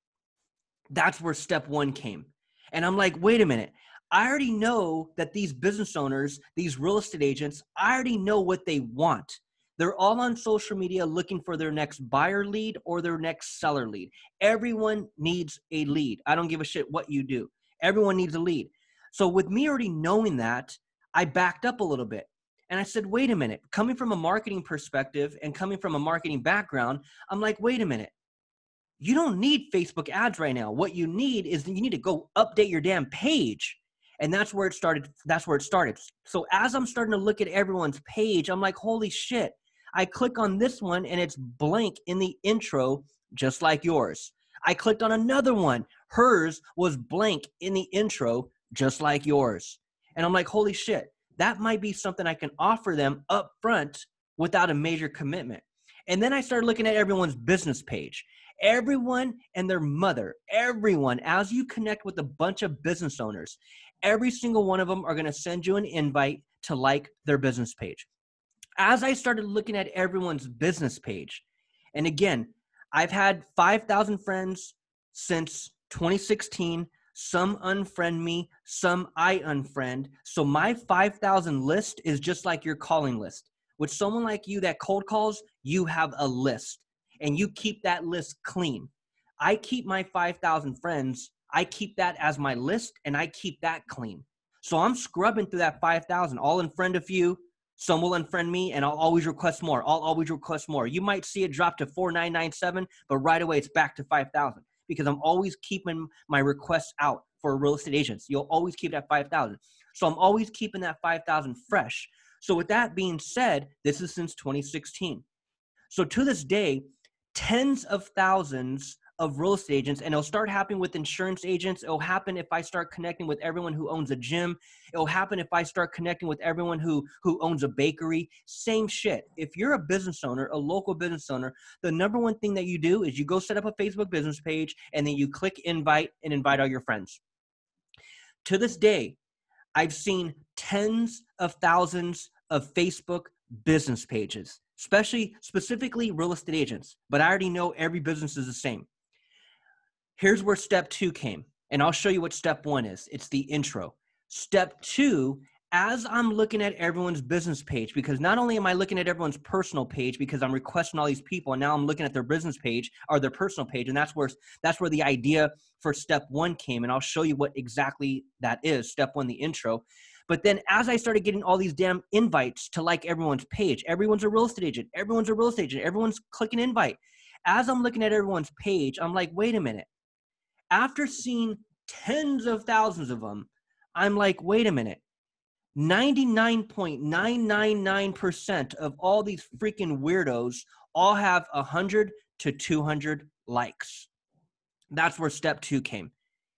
That's where step one came. And I'm like, wait a minute. I already know that these business owners, these real estate agents, I already know what they want. They're all on social media looking for their next buyer lead or their next seller lead. Everyone needs a lead. I don't give a shit what you do. Everyone needs a lead. So, with me already knowing that, I backed up a little bit and I said, wait a minute, coming from a marketing perspective and coming from a marketing background, I'm like, wait a minute. You don't need Facebook ads right now. What you need is you need to go update your damn page. And that's where it started. That's where it started. So as I'm starting to look at everyone's page, I'm like, holy shit. I click on this one and it's blank in the intro, just like yours. I clicked on another one. Hers was blank in the intro, just like yours. And I'm like, holy shit, that might be something I can offer them up front without a major commitment. And then I started looking at everyone's business page. Everyone and their mother, everyone, as you connect with a bunch of business owners, every single one of them are going to send you an invite to like their business page. As I started looking at everyone's business page, and again, I've had 5,000 friends since 2016. Some unfriend me, some I unfriend. So my 5,000 list is just like your calling list. With someone like you that cold calls, you have a list and you keep that list clean. I keep my 5,000 friends, I keep that as my list and I keep that clean. So I'm scrubbing through that 5,000. I'll unfriend a few, some will unfriend me, and I'll always request more. I'll always request more. You might see it drop to 4997, but right away it's back to 5,000 because I'm always keeping my requests out for real estate agents. You'll always keep that 5,000. So I'm always keeping that 5,000 fresh. So with that being said, this is since 2016. So to this day, tens of thousands of real estate agents and it'll start happening with insurance agents. It'll happen if i start connecting with everyone who owns a gym. It'll happen if i start connecting with everyone who who owns a bakery. Same shit. If you're a business owner a local business owner the number one thing that you do is you go set up a facebook business page and then you click invite and invite all your friends. To this day i've seen tens of thousands of facebook business pages especially specifically real estate agents but i already know every business is the same Here's where step two came, and I'll show you what step one is. It's the intro. Step two, as I'm looking at everyone's business page, because not only am I looking at everyone's personal page because I'm requesting all these people, and now I'm looking at their business page or their personal page, and that's where that's where the idea for step one came, and I'll show you what exactly that is. Step one, the intro. But then as I started getting all these damn invites to like everyone's page, everyone's a real estate agent, everyone's a real estate agent, everyone's clicking invite. As I'm looking at everyone's page, I'm like, wait a minute after seeing tens of thousands of them, I'm like, wait a minute. 99.999% of all these freaking weirdos all have 100 to 200 likes. That's where step two came.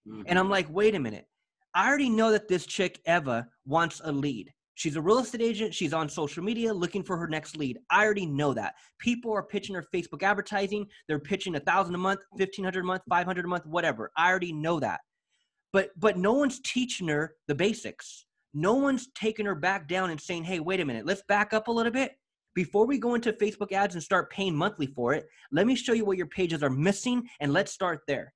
Mm-hmm. And I'm like, wait a minute. I already know that this chick, Eva, wants a lead. She's a real estate agent. She's on social media looking for her next lead. I already know that. People are pitching her Facebook advertising. They're pitching a thousand a month, fifteen hundred a month, five hundred a month, whatever. I already know that. But but no one's teaching her the basics. No one's taking her back down and saying, "Hey, wait a minute. Let's back up a little bit." Before we go into Facebook ads and start paying monthly for it, let me show you what your pages are missing and let's start there.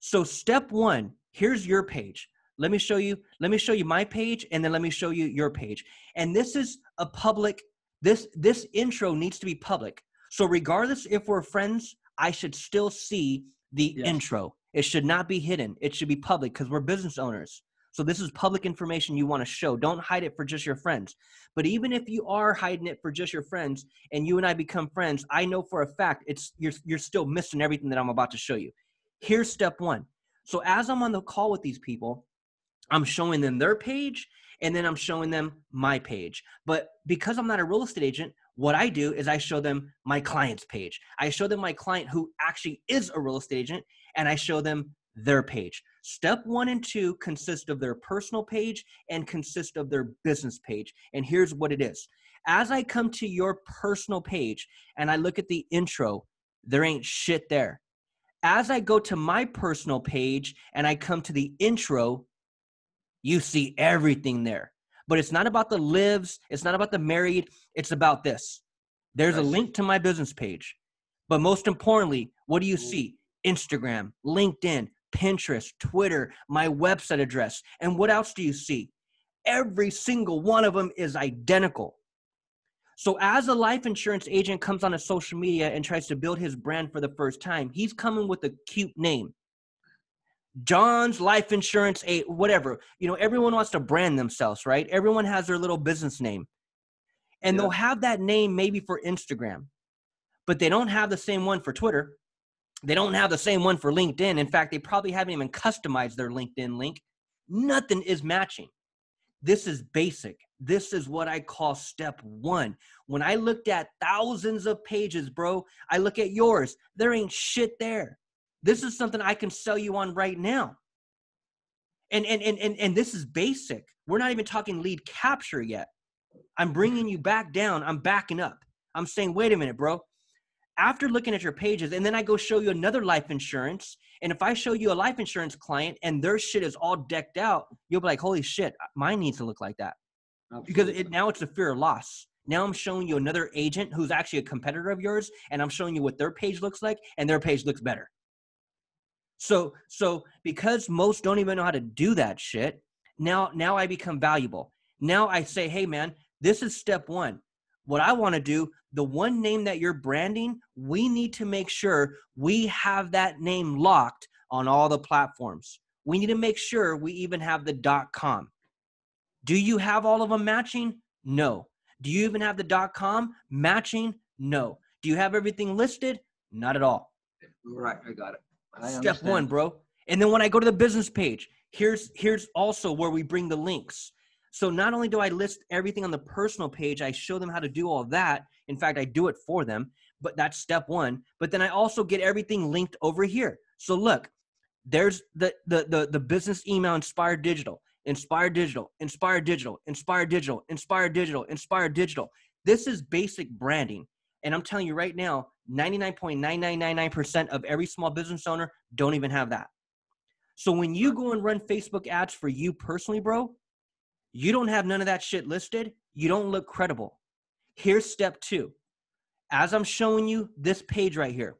So, step one here's your page let me show you let me show you my page and then let me show you your page. And this is a public this this intro needs to be public. So regardless if we're friends i should still see the yes. intro. It should not be hidden. It should be public because we're business owners. So this is public information you want to show. Don't hide it for just your friends. But even if you are hiding it for just your friends and you and i become friends i know for a fact it's you're you're still missing everything that i'm about to show you. Here's step one. So as i'm on the call with these people I'm showing them their page and then I'm showing them my page. But because I'm not a real estate agent, what I do is I show them my client's page. I show them my client who actually is a real estate agent and I show them their page. Step one and two consist of their personal page and consist of their business page. And here's what it is as I come to your personal page and I look at the intro, there ain't shit there. As I go to my personal page and I come to the intro, you see everything there. But it's not about the lives, it's not about the married, it's about this. There's a link to my business page. But most importantly, what do you mm. see? Instagram, LinkedIn, Pinterest, Twitter, my website address. And what else do you see? Every single one of them is identical. So, as a life insurance agent comes on a social media and tries to build his brand for the first time, he's coming with a cute name. John's life insurance, a whatever. You know, everyone wants to brand themselves, right? Everyone has their little business name. And yeah. they'll have that name maybe for Instagram, but they don't have the same one for Twitter. They don't have the same one for LinkedIn. In fact, they probably haven't even customized their LinkedIn link. Nothing is matching. This is basic. This is what I call step one. When I looked at thousands of pages, bro, I look at yours. There ain't shit there. This is something I can sell you on right now. And, and, and, and, and this is basic. We're not even talking lead capture yet. I'm bringing you back down. I'm backing up. I'm saying, wait a minute, bro. After looking at your pages, and then I go show you another life insurance. And if I show you a life insurance client and their shit is all decked out, you'll be like, holy shit, mine needs to look like that. Absolutely. Because it, now it's a fear of loss. Now I'm showing you another agent who's actually a competitor of yours, and I'm showing you what their page looks like, and their page looks better. So so because most don't even know how to do that shit, now now I become valuable. Now I say, "Hey man, this is step 1. What I want to do, the one name that you're branding, we need to make sure we have that name locked on all the platforms. We need to make sure we even have the .com. Do you have all of them matching? No. Do you even have the .com matching? No. Do you have everything listed? Not at all. Right, I got it. Step one, bro. And then when I go to the business page, here's here's also where we bring the links. So not only do I list everything on the personal page, I show them how to do all that. In fact, I do it for them, but that's step one. But then I also get everything linked over here. So look, there's the the the, the business email inspired digital, inspired digital, inspired digital, inspired digital, inspired digital, inspired digital. This is basic branding. And I'm telling you right now, 99.9999% of every small business owner don't even have that. So when you go and run Facebook ads for you personally, bro, you don't have none of that shit listed, you don't look credible. Here's step two. As I'm showing you this page right here,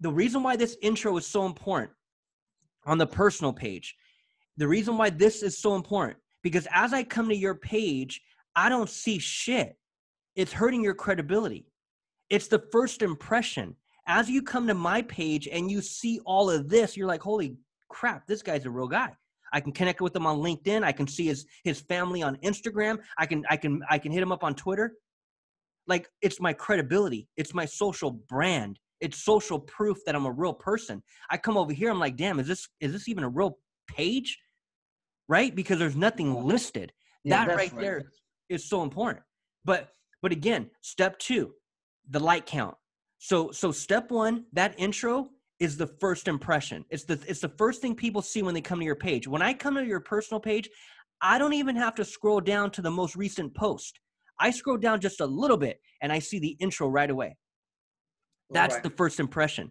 the reason why this intro is so important on the personal page, the reason why this is so important, because as I come to your page, I don't see shit. It's hurting your credibility. It's the first impression. As you come to my page and you see all of this, you're like, holy crap, this guy's a real guy. I can connect with him on LinkedIn. I can see his his family on Instagram. I can I can I can hit him up on Twitter. Like it's my credibility. It's my social brand. It's social proof that I'm a real person. I come over here, I'm like, damn, is this is this even a real page? Right? Because there's nothing listed. Yeah, that right, right there is so important. But but again, step two, the like count. So so step one, that intro is the first impression. It's the it's the first thing people see when they come to your page. When I come to your personal page, I don't even have to scroll down to the most recent post. I scroll down just a little bit and I see the intro right away. That's right. the first impression.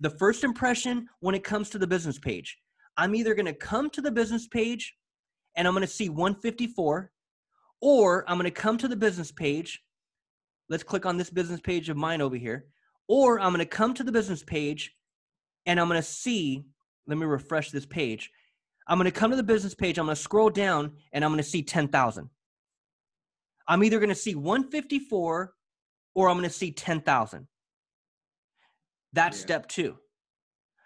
The first impression when it comes to the business page, I'm either going to come to the business page and I'm going to see 154 or I'm going to come to the business page. Let's click on this business page of mine over here. Or I'm going to come to the business page and I'm going to see, let me refresh this page. I'm going to come to the business page, I'm going to scroll down, and I'm going to see 10,000. I'm either going to see 154 or I'm going to see 10,000. That's yeah. step two.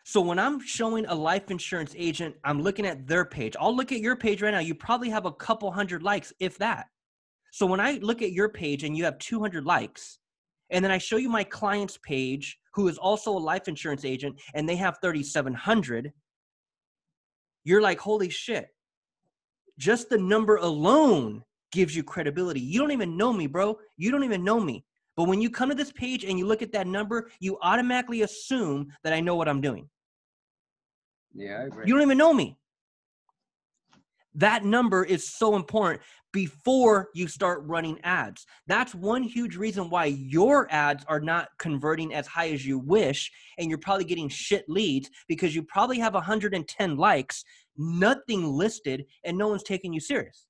So when I'm showing a life insurance agent, I'm looking at their page. I'll look at your page right now. You probably have a couple hundred likes, if that. So when I look at your page and you have 200 likes, and then I show you my client's page who is also a life insurance agent and they have 3700 you're like holy shit. Just the number alone gives you credibility. You don't even know me bro. You don't even know me. But when you come to this page and you look at that number you automatically assume that i know what i'm doing. Yeah I agree. you don't even know me that number is so important before you start running ads. That's one huge reason why your ads are not converting as high as you wish, and you're probably getting shit leads because you probably have 110 likes, nothing listed, and no one's taking you serious.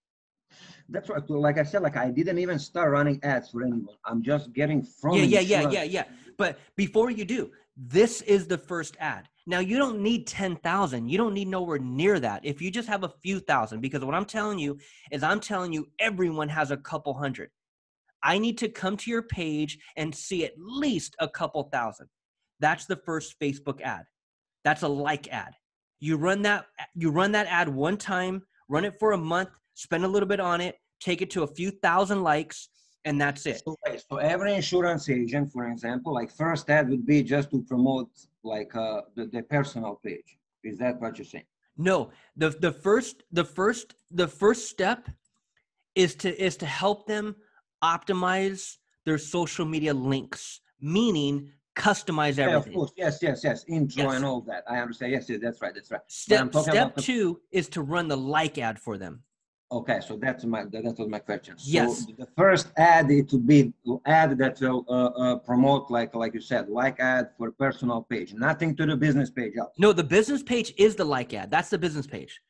That's right. Like I said, like I didn't even start running ads for anyone. I'm just getting from. Yeah, yeah, yeah, yeah, yeah. But before you do, this is the first ad. Now you don't need 10,000. You don't need nowhere near that. If you just have a few thousand, because what I'm telling you is I'm telling you everyone has a couple hundred. I need to come to your page and see at least a couple thousand. That's the first Facebook ad. That's a like ad. You run that you run that ad one time, run it for a month, spend a little bit on it, take it to a few thousand likes, and that's it. So, so every insurance agent, for example, like first ad would be just to promote like uh, the, the personal page. Is that what you're saying? No, the the first the first the first step is to is to help them optimize their social media links, meaning customize everything. Yeah, of course. Yes, yes, yes. Intro yes. and all that. I understand. Yes, yes, that's right. That's right. Step step two is to run the like ad for them. Okay, so that's my that was my question. So yes. The first ad it would be ad that will uh, uh, promote like like you said, like ad for personal page, nothing to the business page. Also. No, the business page is the like ad. That's the business page.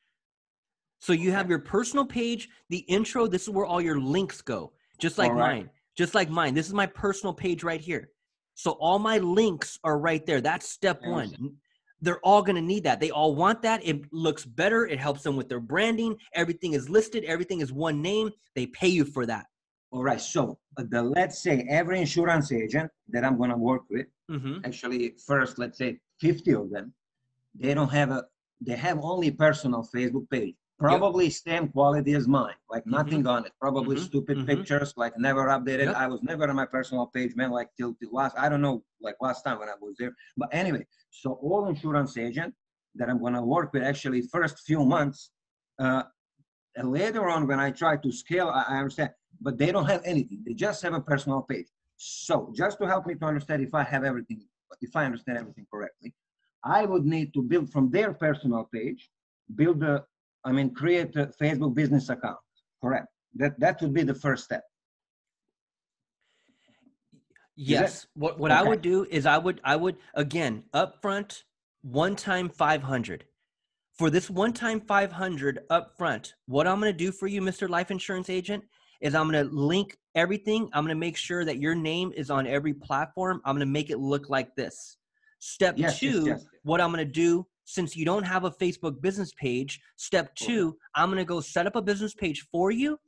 So you have your personal page, the intro. This is where all your links go, just like right. mine. Just like mine. This is my personal page right here. So all my links are right there. That's step one they're all going to need that. They all want that. It looks better. It helps them with their branding. Everything is listed. Everything is one name. They pay you for that. All right. So uh, the let's say every insurance agent that I'm going to work with, mm-hmm. actually first let's say 50 of them, they don't have a they have only personal Facebook page probably yep. same quality as mine like mm-hmm. nothing on it probably mm-hmm. stupid mm-hmm. pictures like never updated yep. i was never on my personal page man like till, till last i don't know like last time when i was there but anyway so all insurance agent that i'm going to work with actually first few months uh, And later on, when I try to scale, I, I understand, but they don't have anything. They just have a personal page. So just to help me to understand if I have everything, if I understand everything correctly, I would need to build from their personal page, build a, I mean, create a Facebook business account. Correct. That that would be the first step. Yes. What what I would do is I would I would again upfront one time 500. For this one time 500 upfront, what I'm going to do for you Mr. Life Insurance Agent is I'm going to link everything. I'm going to make sure that your name is on every platform. I'm going to make it look like this. Step Yes, 2, yes, yes. what I'm going to do since you don't have a Facebook business page, step 2, I'm going to go set up a business page for you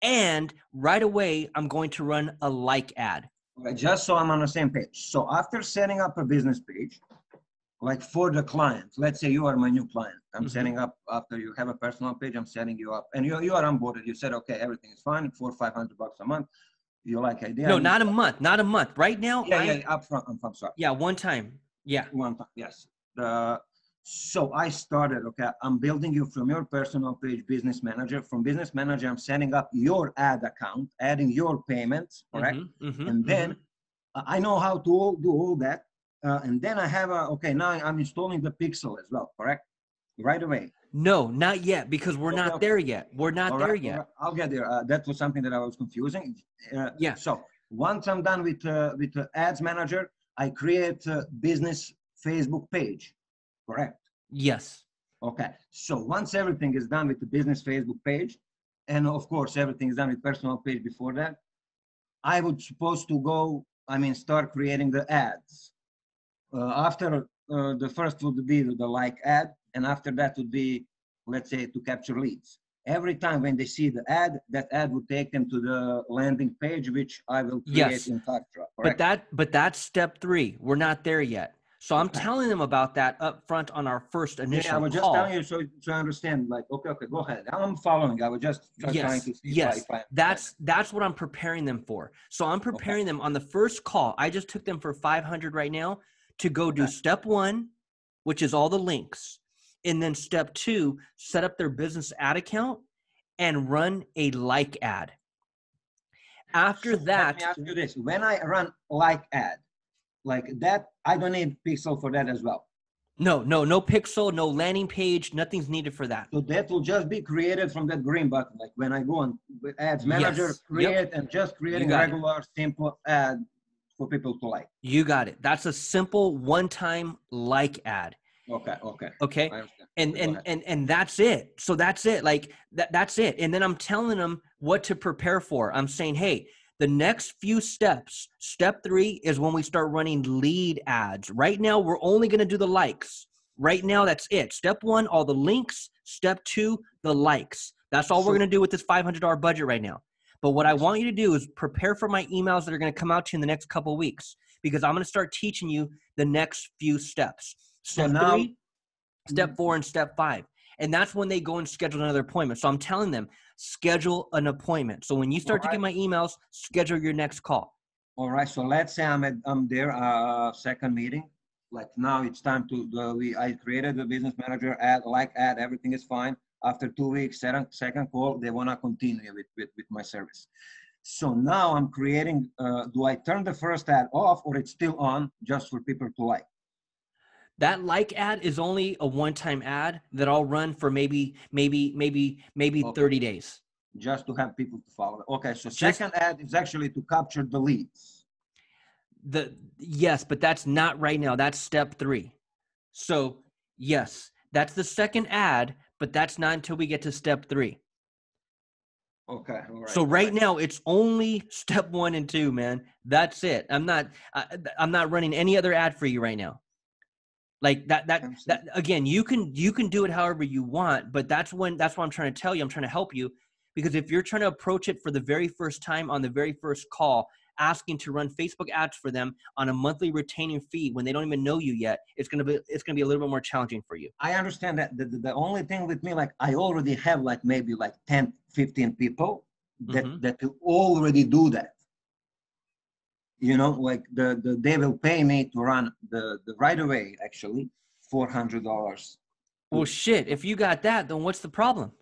and right away I'm going to run a like ad. Just so I'm on the same page. So after setting up a business page, like for the client, let's say you are my new client. I'm Mhm. setting up after you have a personal page, I'm setting you up and you, you are onboarded. You said, okay, everything is fine, four, 500 bucks a month. You like idea? No, not a month. Not a month. Right now, Yeah, I'm- yeah, upfront, I'm, I'm sorry. yeah, one time. Yeah. One time, yes. The, so I started, okay, I'm building you from your personal page, business manager. From business manager, I'm setting up your ad account, adding your payments, correct? Mhm, mhm, and then mhm. I I know how to all- do all that. Uh, and then I have a, okay, now I'm installing the pixel as well, correct? Right away. no, not yet because we're Okay, not okay. there yet. We're not All there right, yet. right, I'll get there. Uh, that was something that I was confusing. Uh, Yeah. So once I'm done with, uh, with the ads manager, I create a business Facebook page, correct? Yes. Okay, so once everything is done with the business Facebook page, and of course, everything is done with personal page before that, I would supposed to go, I mean, start creating the ads. Uh, after uh, the first would be the like ad, and after that would be, let's say, to capture leads. Every time when they see the ad, that ad would take them to the landing page, which I will create Yes. in. But that but that's step 3. We're not there yet. So I'm Okay. telling them about that up front on our first initial Yeah, I was just call. telling you so to understand. Like, okay, okay, go ahead. I'm following. I was just try- trying to see yes, if I, if I That's that's what I'm preparing them for. So I'm preparing them on the first call. I just took them for 500 right now to go do Okay. step 1, which is all the links. And then step 2, set up their business ad account and run a like ad. After So Let that, me ask you this: When I run like ad, like that, I don't need pixel for that as well. no, no, no pixel, no landing page, nothing's needed for that. So that will just be created from that green button. Like when I go on with ads manager, Yes. Yep. create and just creating a got it. regular simple ad for people to like. You got it. That's a simple one-time like ad. Okay, okay, Okay? And and and and that's it so that's it like that that's it and then i'm telling them what to prepare for i'm saying hey the next few steps step 3 is when we start running lead ads. Right now we're only going to do the likes. Right now that's it. Step 1 all the links. Step 2 the likes. That's all we're going to do with this $500 budget right now. But what i want you to do is prepare for my emails that are going to come out to you in the next couple of weeks because i'm going to start teaching you the next few steps. So step now- 3 step mm-hmm. four and step five. And that's when they go and schedule another appointment. So I'm telling them, schedule an appointment. So when you start to get my emails, schedule your next call. All right. So let's say I'm at I'm there uh second meeting. Like now it's time to the we I created the business manager ad like ad everything is fine. After two weeks, second second call, they wanna continue with with, with my service. So now I'm creating. Uh, do I turn the first ad off or it's still on just for people to like? That like ad is only a one-time ad that I'll run for maybe, maybe, maybe, maybe Okay. 30 days. Just to have people to follow. Okay. So Just- second ad is actually to capture the leads. The yes, but that's not right now. That's step three. So yes, that's the second ad, but that's not until we get to step three. Okay. All right. so right now it's only step one and two, man. That's it. I'm not. I, I'm not running any other ad for you right now. Like that. That. That again. You can. You can do it however you want, but that's when. That's what I'm trying to tell you. I'm trying to help you because if you're trying to approach it for the very first time on the very first call, asking to run Facebook ads for them on a monthly retaining fee when they don't even know you yet, it's gonna be. It's gonna be a little bit more challenging for you. I understand that the, the, the only thing with me, like I already have like maybe like 10, 15 people that, Mhm. that already do that. You know, like the, the, they will pay me to run the, the right away, actually, $400. Well, shit. If you got that, then what's the problem?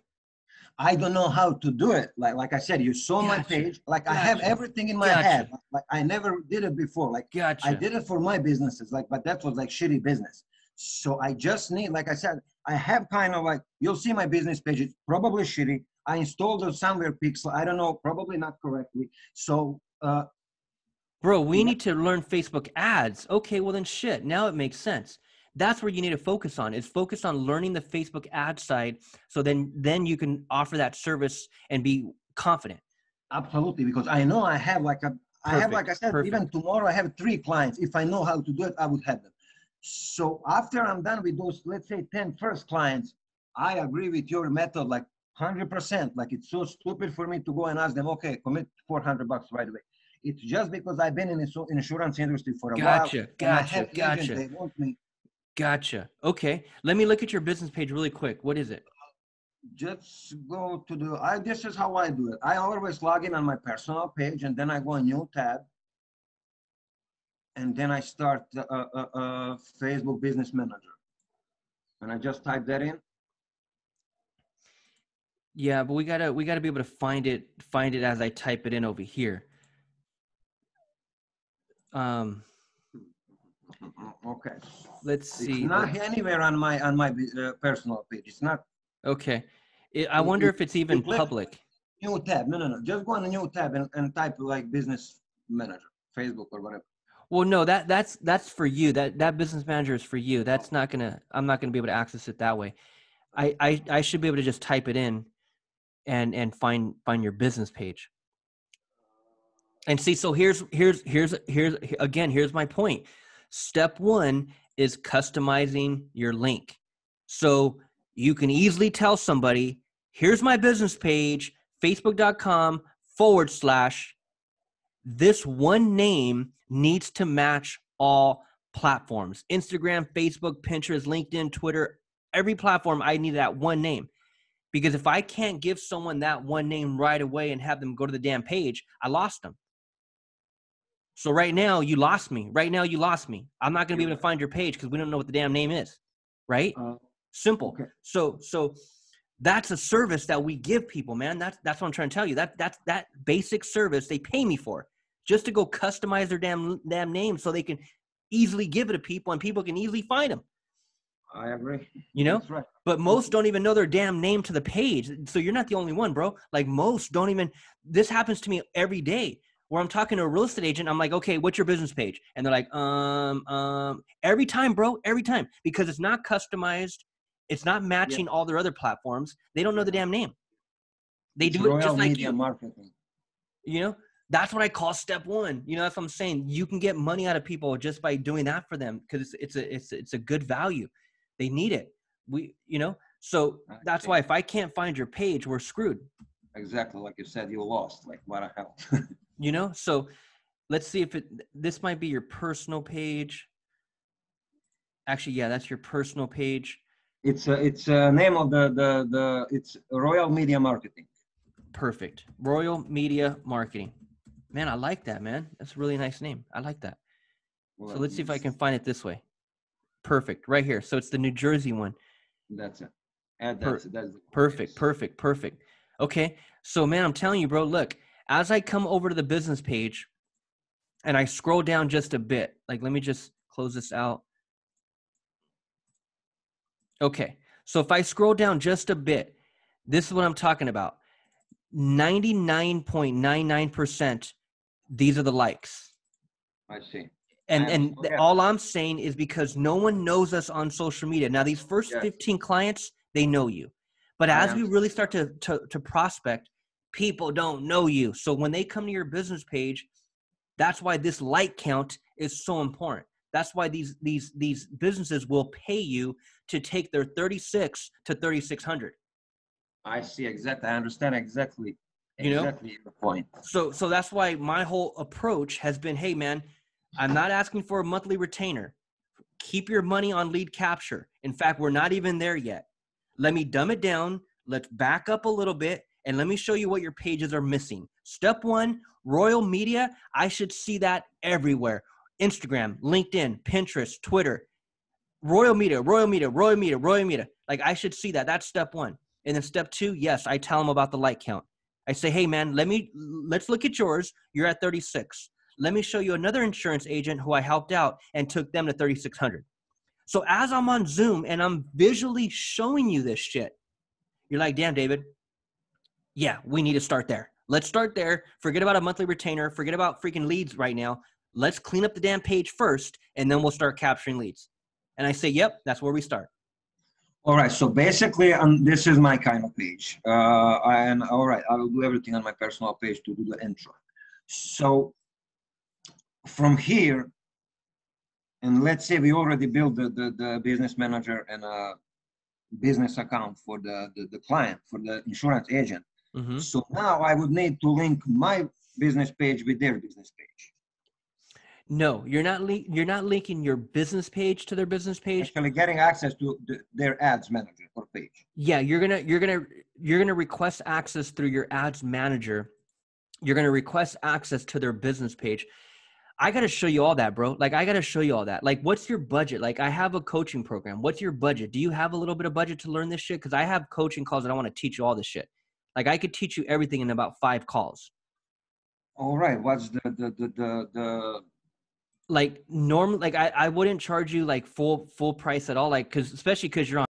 I don't know how to do it. Like like I said, you saw my page. Like I have everything in my Gotcha. head. Like I never did it before. Like Gotcha. I did it for my businesses, like, but that was like shitty business. So I just need, like I said, I have kind of like you'll see my business page. It's probably shitty. I installed the somewhere pixel. I don't know, probably not correctly. So uh, Bro, we need to learn Facebook ads. Okay, well then shit. Now it makes sense. That's where you need to focus on is focus on learning the Facebook ad side so then then you can offer that service and be confident. absolutely, because I know I have like a, I have like I Perfect, said, perfect. even tomorrow I have three clients. If I know how to do it, I would have them. So after I'm done with those, let's say 10 first clients, I agree with your method, like 100%. Like it's so stupid for me to go and ask them, okay, commit 400 bucks right away. It's just because I've been in the insurance industry for a while. Gotcha. Gotcha. Gotcha. They want me Gotcha. Okay. Let me look at your business page really quick. What is it? just go to the, I, this is how I do it. I always log in on my personal page and then I go a new tab. And then I start uh, uh, uh, Facebook Business Manager. And I just type that in. Yeah, but we gotta we gotta be able to find it find it as I type it in over here. Um, Okay. let's It's see. not anywhere on my on my uh, personal page. It's not Okay. It, I wonder if it's even public. new tab. No, no, no. Just go on a new tab and, and type like Business Manager, Facebook or whatever. Well, no, that that's that's for you. That that business manager is for you. That's not gonna. I'm not gonna be able to access it that way. I I, I should be able to just type it in, and and find find your business page. And see, so here's here's here's here's again here's my point. Step one is customizing your link, so you can easily tell somebody, "Here's my business page, Facebook.com forward slash this one name needs to match all platforms Instagram, Facebook, Pinterest, LinkedIn, Twitter, every platform. I need that one name. Because if I can't give someone that one name right away and have them go to the damn page, I lost them. So right now, you lost me. Right now, you lost me. I'm not going to be able to find your page because we don't know what the damn name is. Right? Uh, Simple. Okay. So so that's a service that we give people, man. That's that's what I'm trying to tell you. That that's that basic service they pay me for just to go customize their damn damn name so they can easily give it to people and people can easily find them. I agree. You know? That's right. But most don't even know their damn name to the page. So you're not the only one, bro. Like most don't even this happens to me every day where I'm talking to a real estate agent. I'm like, okay, what's your business page? And they're like, um, um, every time, bro, every time. Because it's not customized, it's not matching all their other platforms. They don't know the damn name. They It's do it just like you. Marketing. You know, that's what I call step one. You know, that's what I'm saying. You can get money out of people just by doing that for them because it's it's a it's it's a good value. They need it. We you know, so that's why if I can't find your page, we're screwed. Exactly like you said, you lost. Like what a hell. You know, so let's see if it this might be your personal page. Actually, yeah, that's your personal page. it's a it's a name of the the the it's Royal Media Marketing. Perfect. Royal Media Marketing. Man, I like that, man. That's a really nice name. I like that. Well, So let's see if I can find it this way. Perfect. Right here. So it's the New Jersey one. That's it. And Per- that's that's Perfect, perfect, perfect. Okay. So man, I'm telling you, bro, look, as I come over to the business page and I scroll down just a bit, like let me just close this out. Okay. So if I scroll down just a bit, this is what I'm talking about. 99.99% these are the likes. I see. And and th- all I'm saying is because no one knows us on social media. Now these first Yes. 15 clients, they know you. But as we really start to, to to prospect, people don't know you. So when they come to your business page, that's why this like count is so important. That's why these these these businesses will pay you to take their 36 to 3600. I see exactly. I understand exactly. You know? exactly the point. So so that's why my whole approach has been, hey man, I'm not asking for a monthly retainer. Keep your money on lead capture. In fact, we're not even there yet. Let me dumb it down. Let's back up a little bit and let me show you what your pages are missing. Step 1, Royal Media, I should see that everywhere. Instagram, LinkedIn, Pinterest, Twitter. Royal Media, Royal Media, Royal Media, Royal Media. Like I should see that. That's step 1. And then step two, yes, I tell them about the like count. I say, hey man, let me let's look at yours. You're at 36. Let me show you another insurance agent who I helped out and took them to 3600. So as I'm on Zoom and I'm visually showing you this shit, you're like, damn, David, yeah, we need to start there. Let's start there. Forget about a monthly retainer. Forget about freaking leads right now. Let's clean up the damn page first, and then we'll start capturing leads. And I say, yep, that's where we start. All right. So basically, um, this is my kind of page. Uh, and all right, I will do everything on my personal page to do the intro. So from here, and let's say we already built the, the, the business manager and a business account for the, the, the client, for the insurance agent. Mhm. So now I would need to link my business page with their business page. No, you're not. Li- you're not linking your business page to their business page. Actually getting access to the, their ads manager or page. Yeah, you're gonna you're gonna you're gonna request access through your ads manager. You're gonna request access to their business page. I gotta show you all that, bro. Like I gotta show you all that. Like, what's your budget? Like, I have a coaching program. What's your budget? Do you have a little bit of budget to learn this shit? Because I have coaching calls that I want to teach you all this shit. Like, I could teach you everything in about five calls. All right. What's the the the the, the like norm like I, I wouldn't charge you like full full price at all like because especially because you're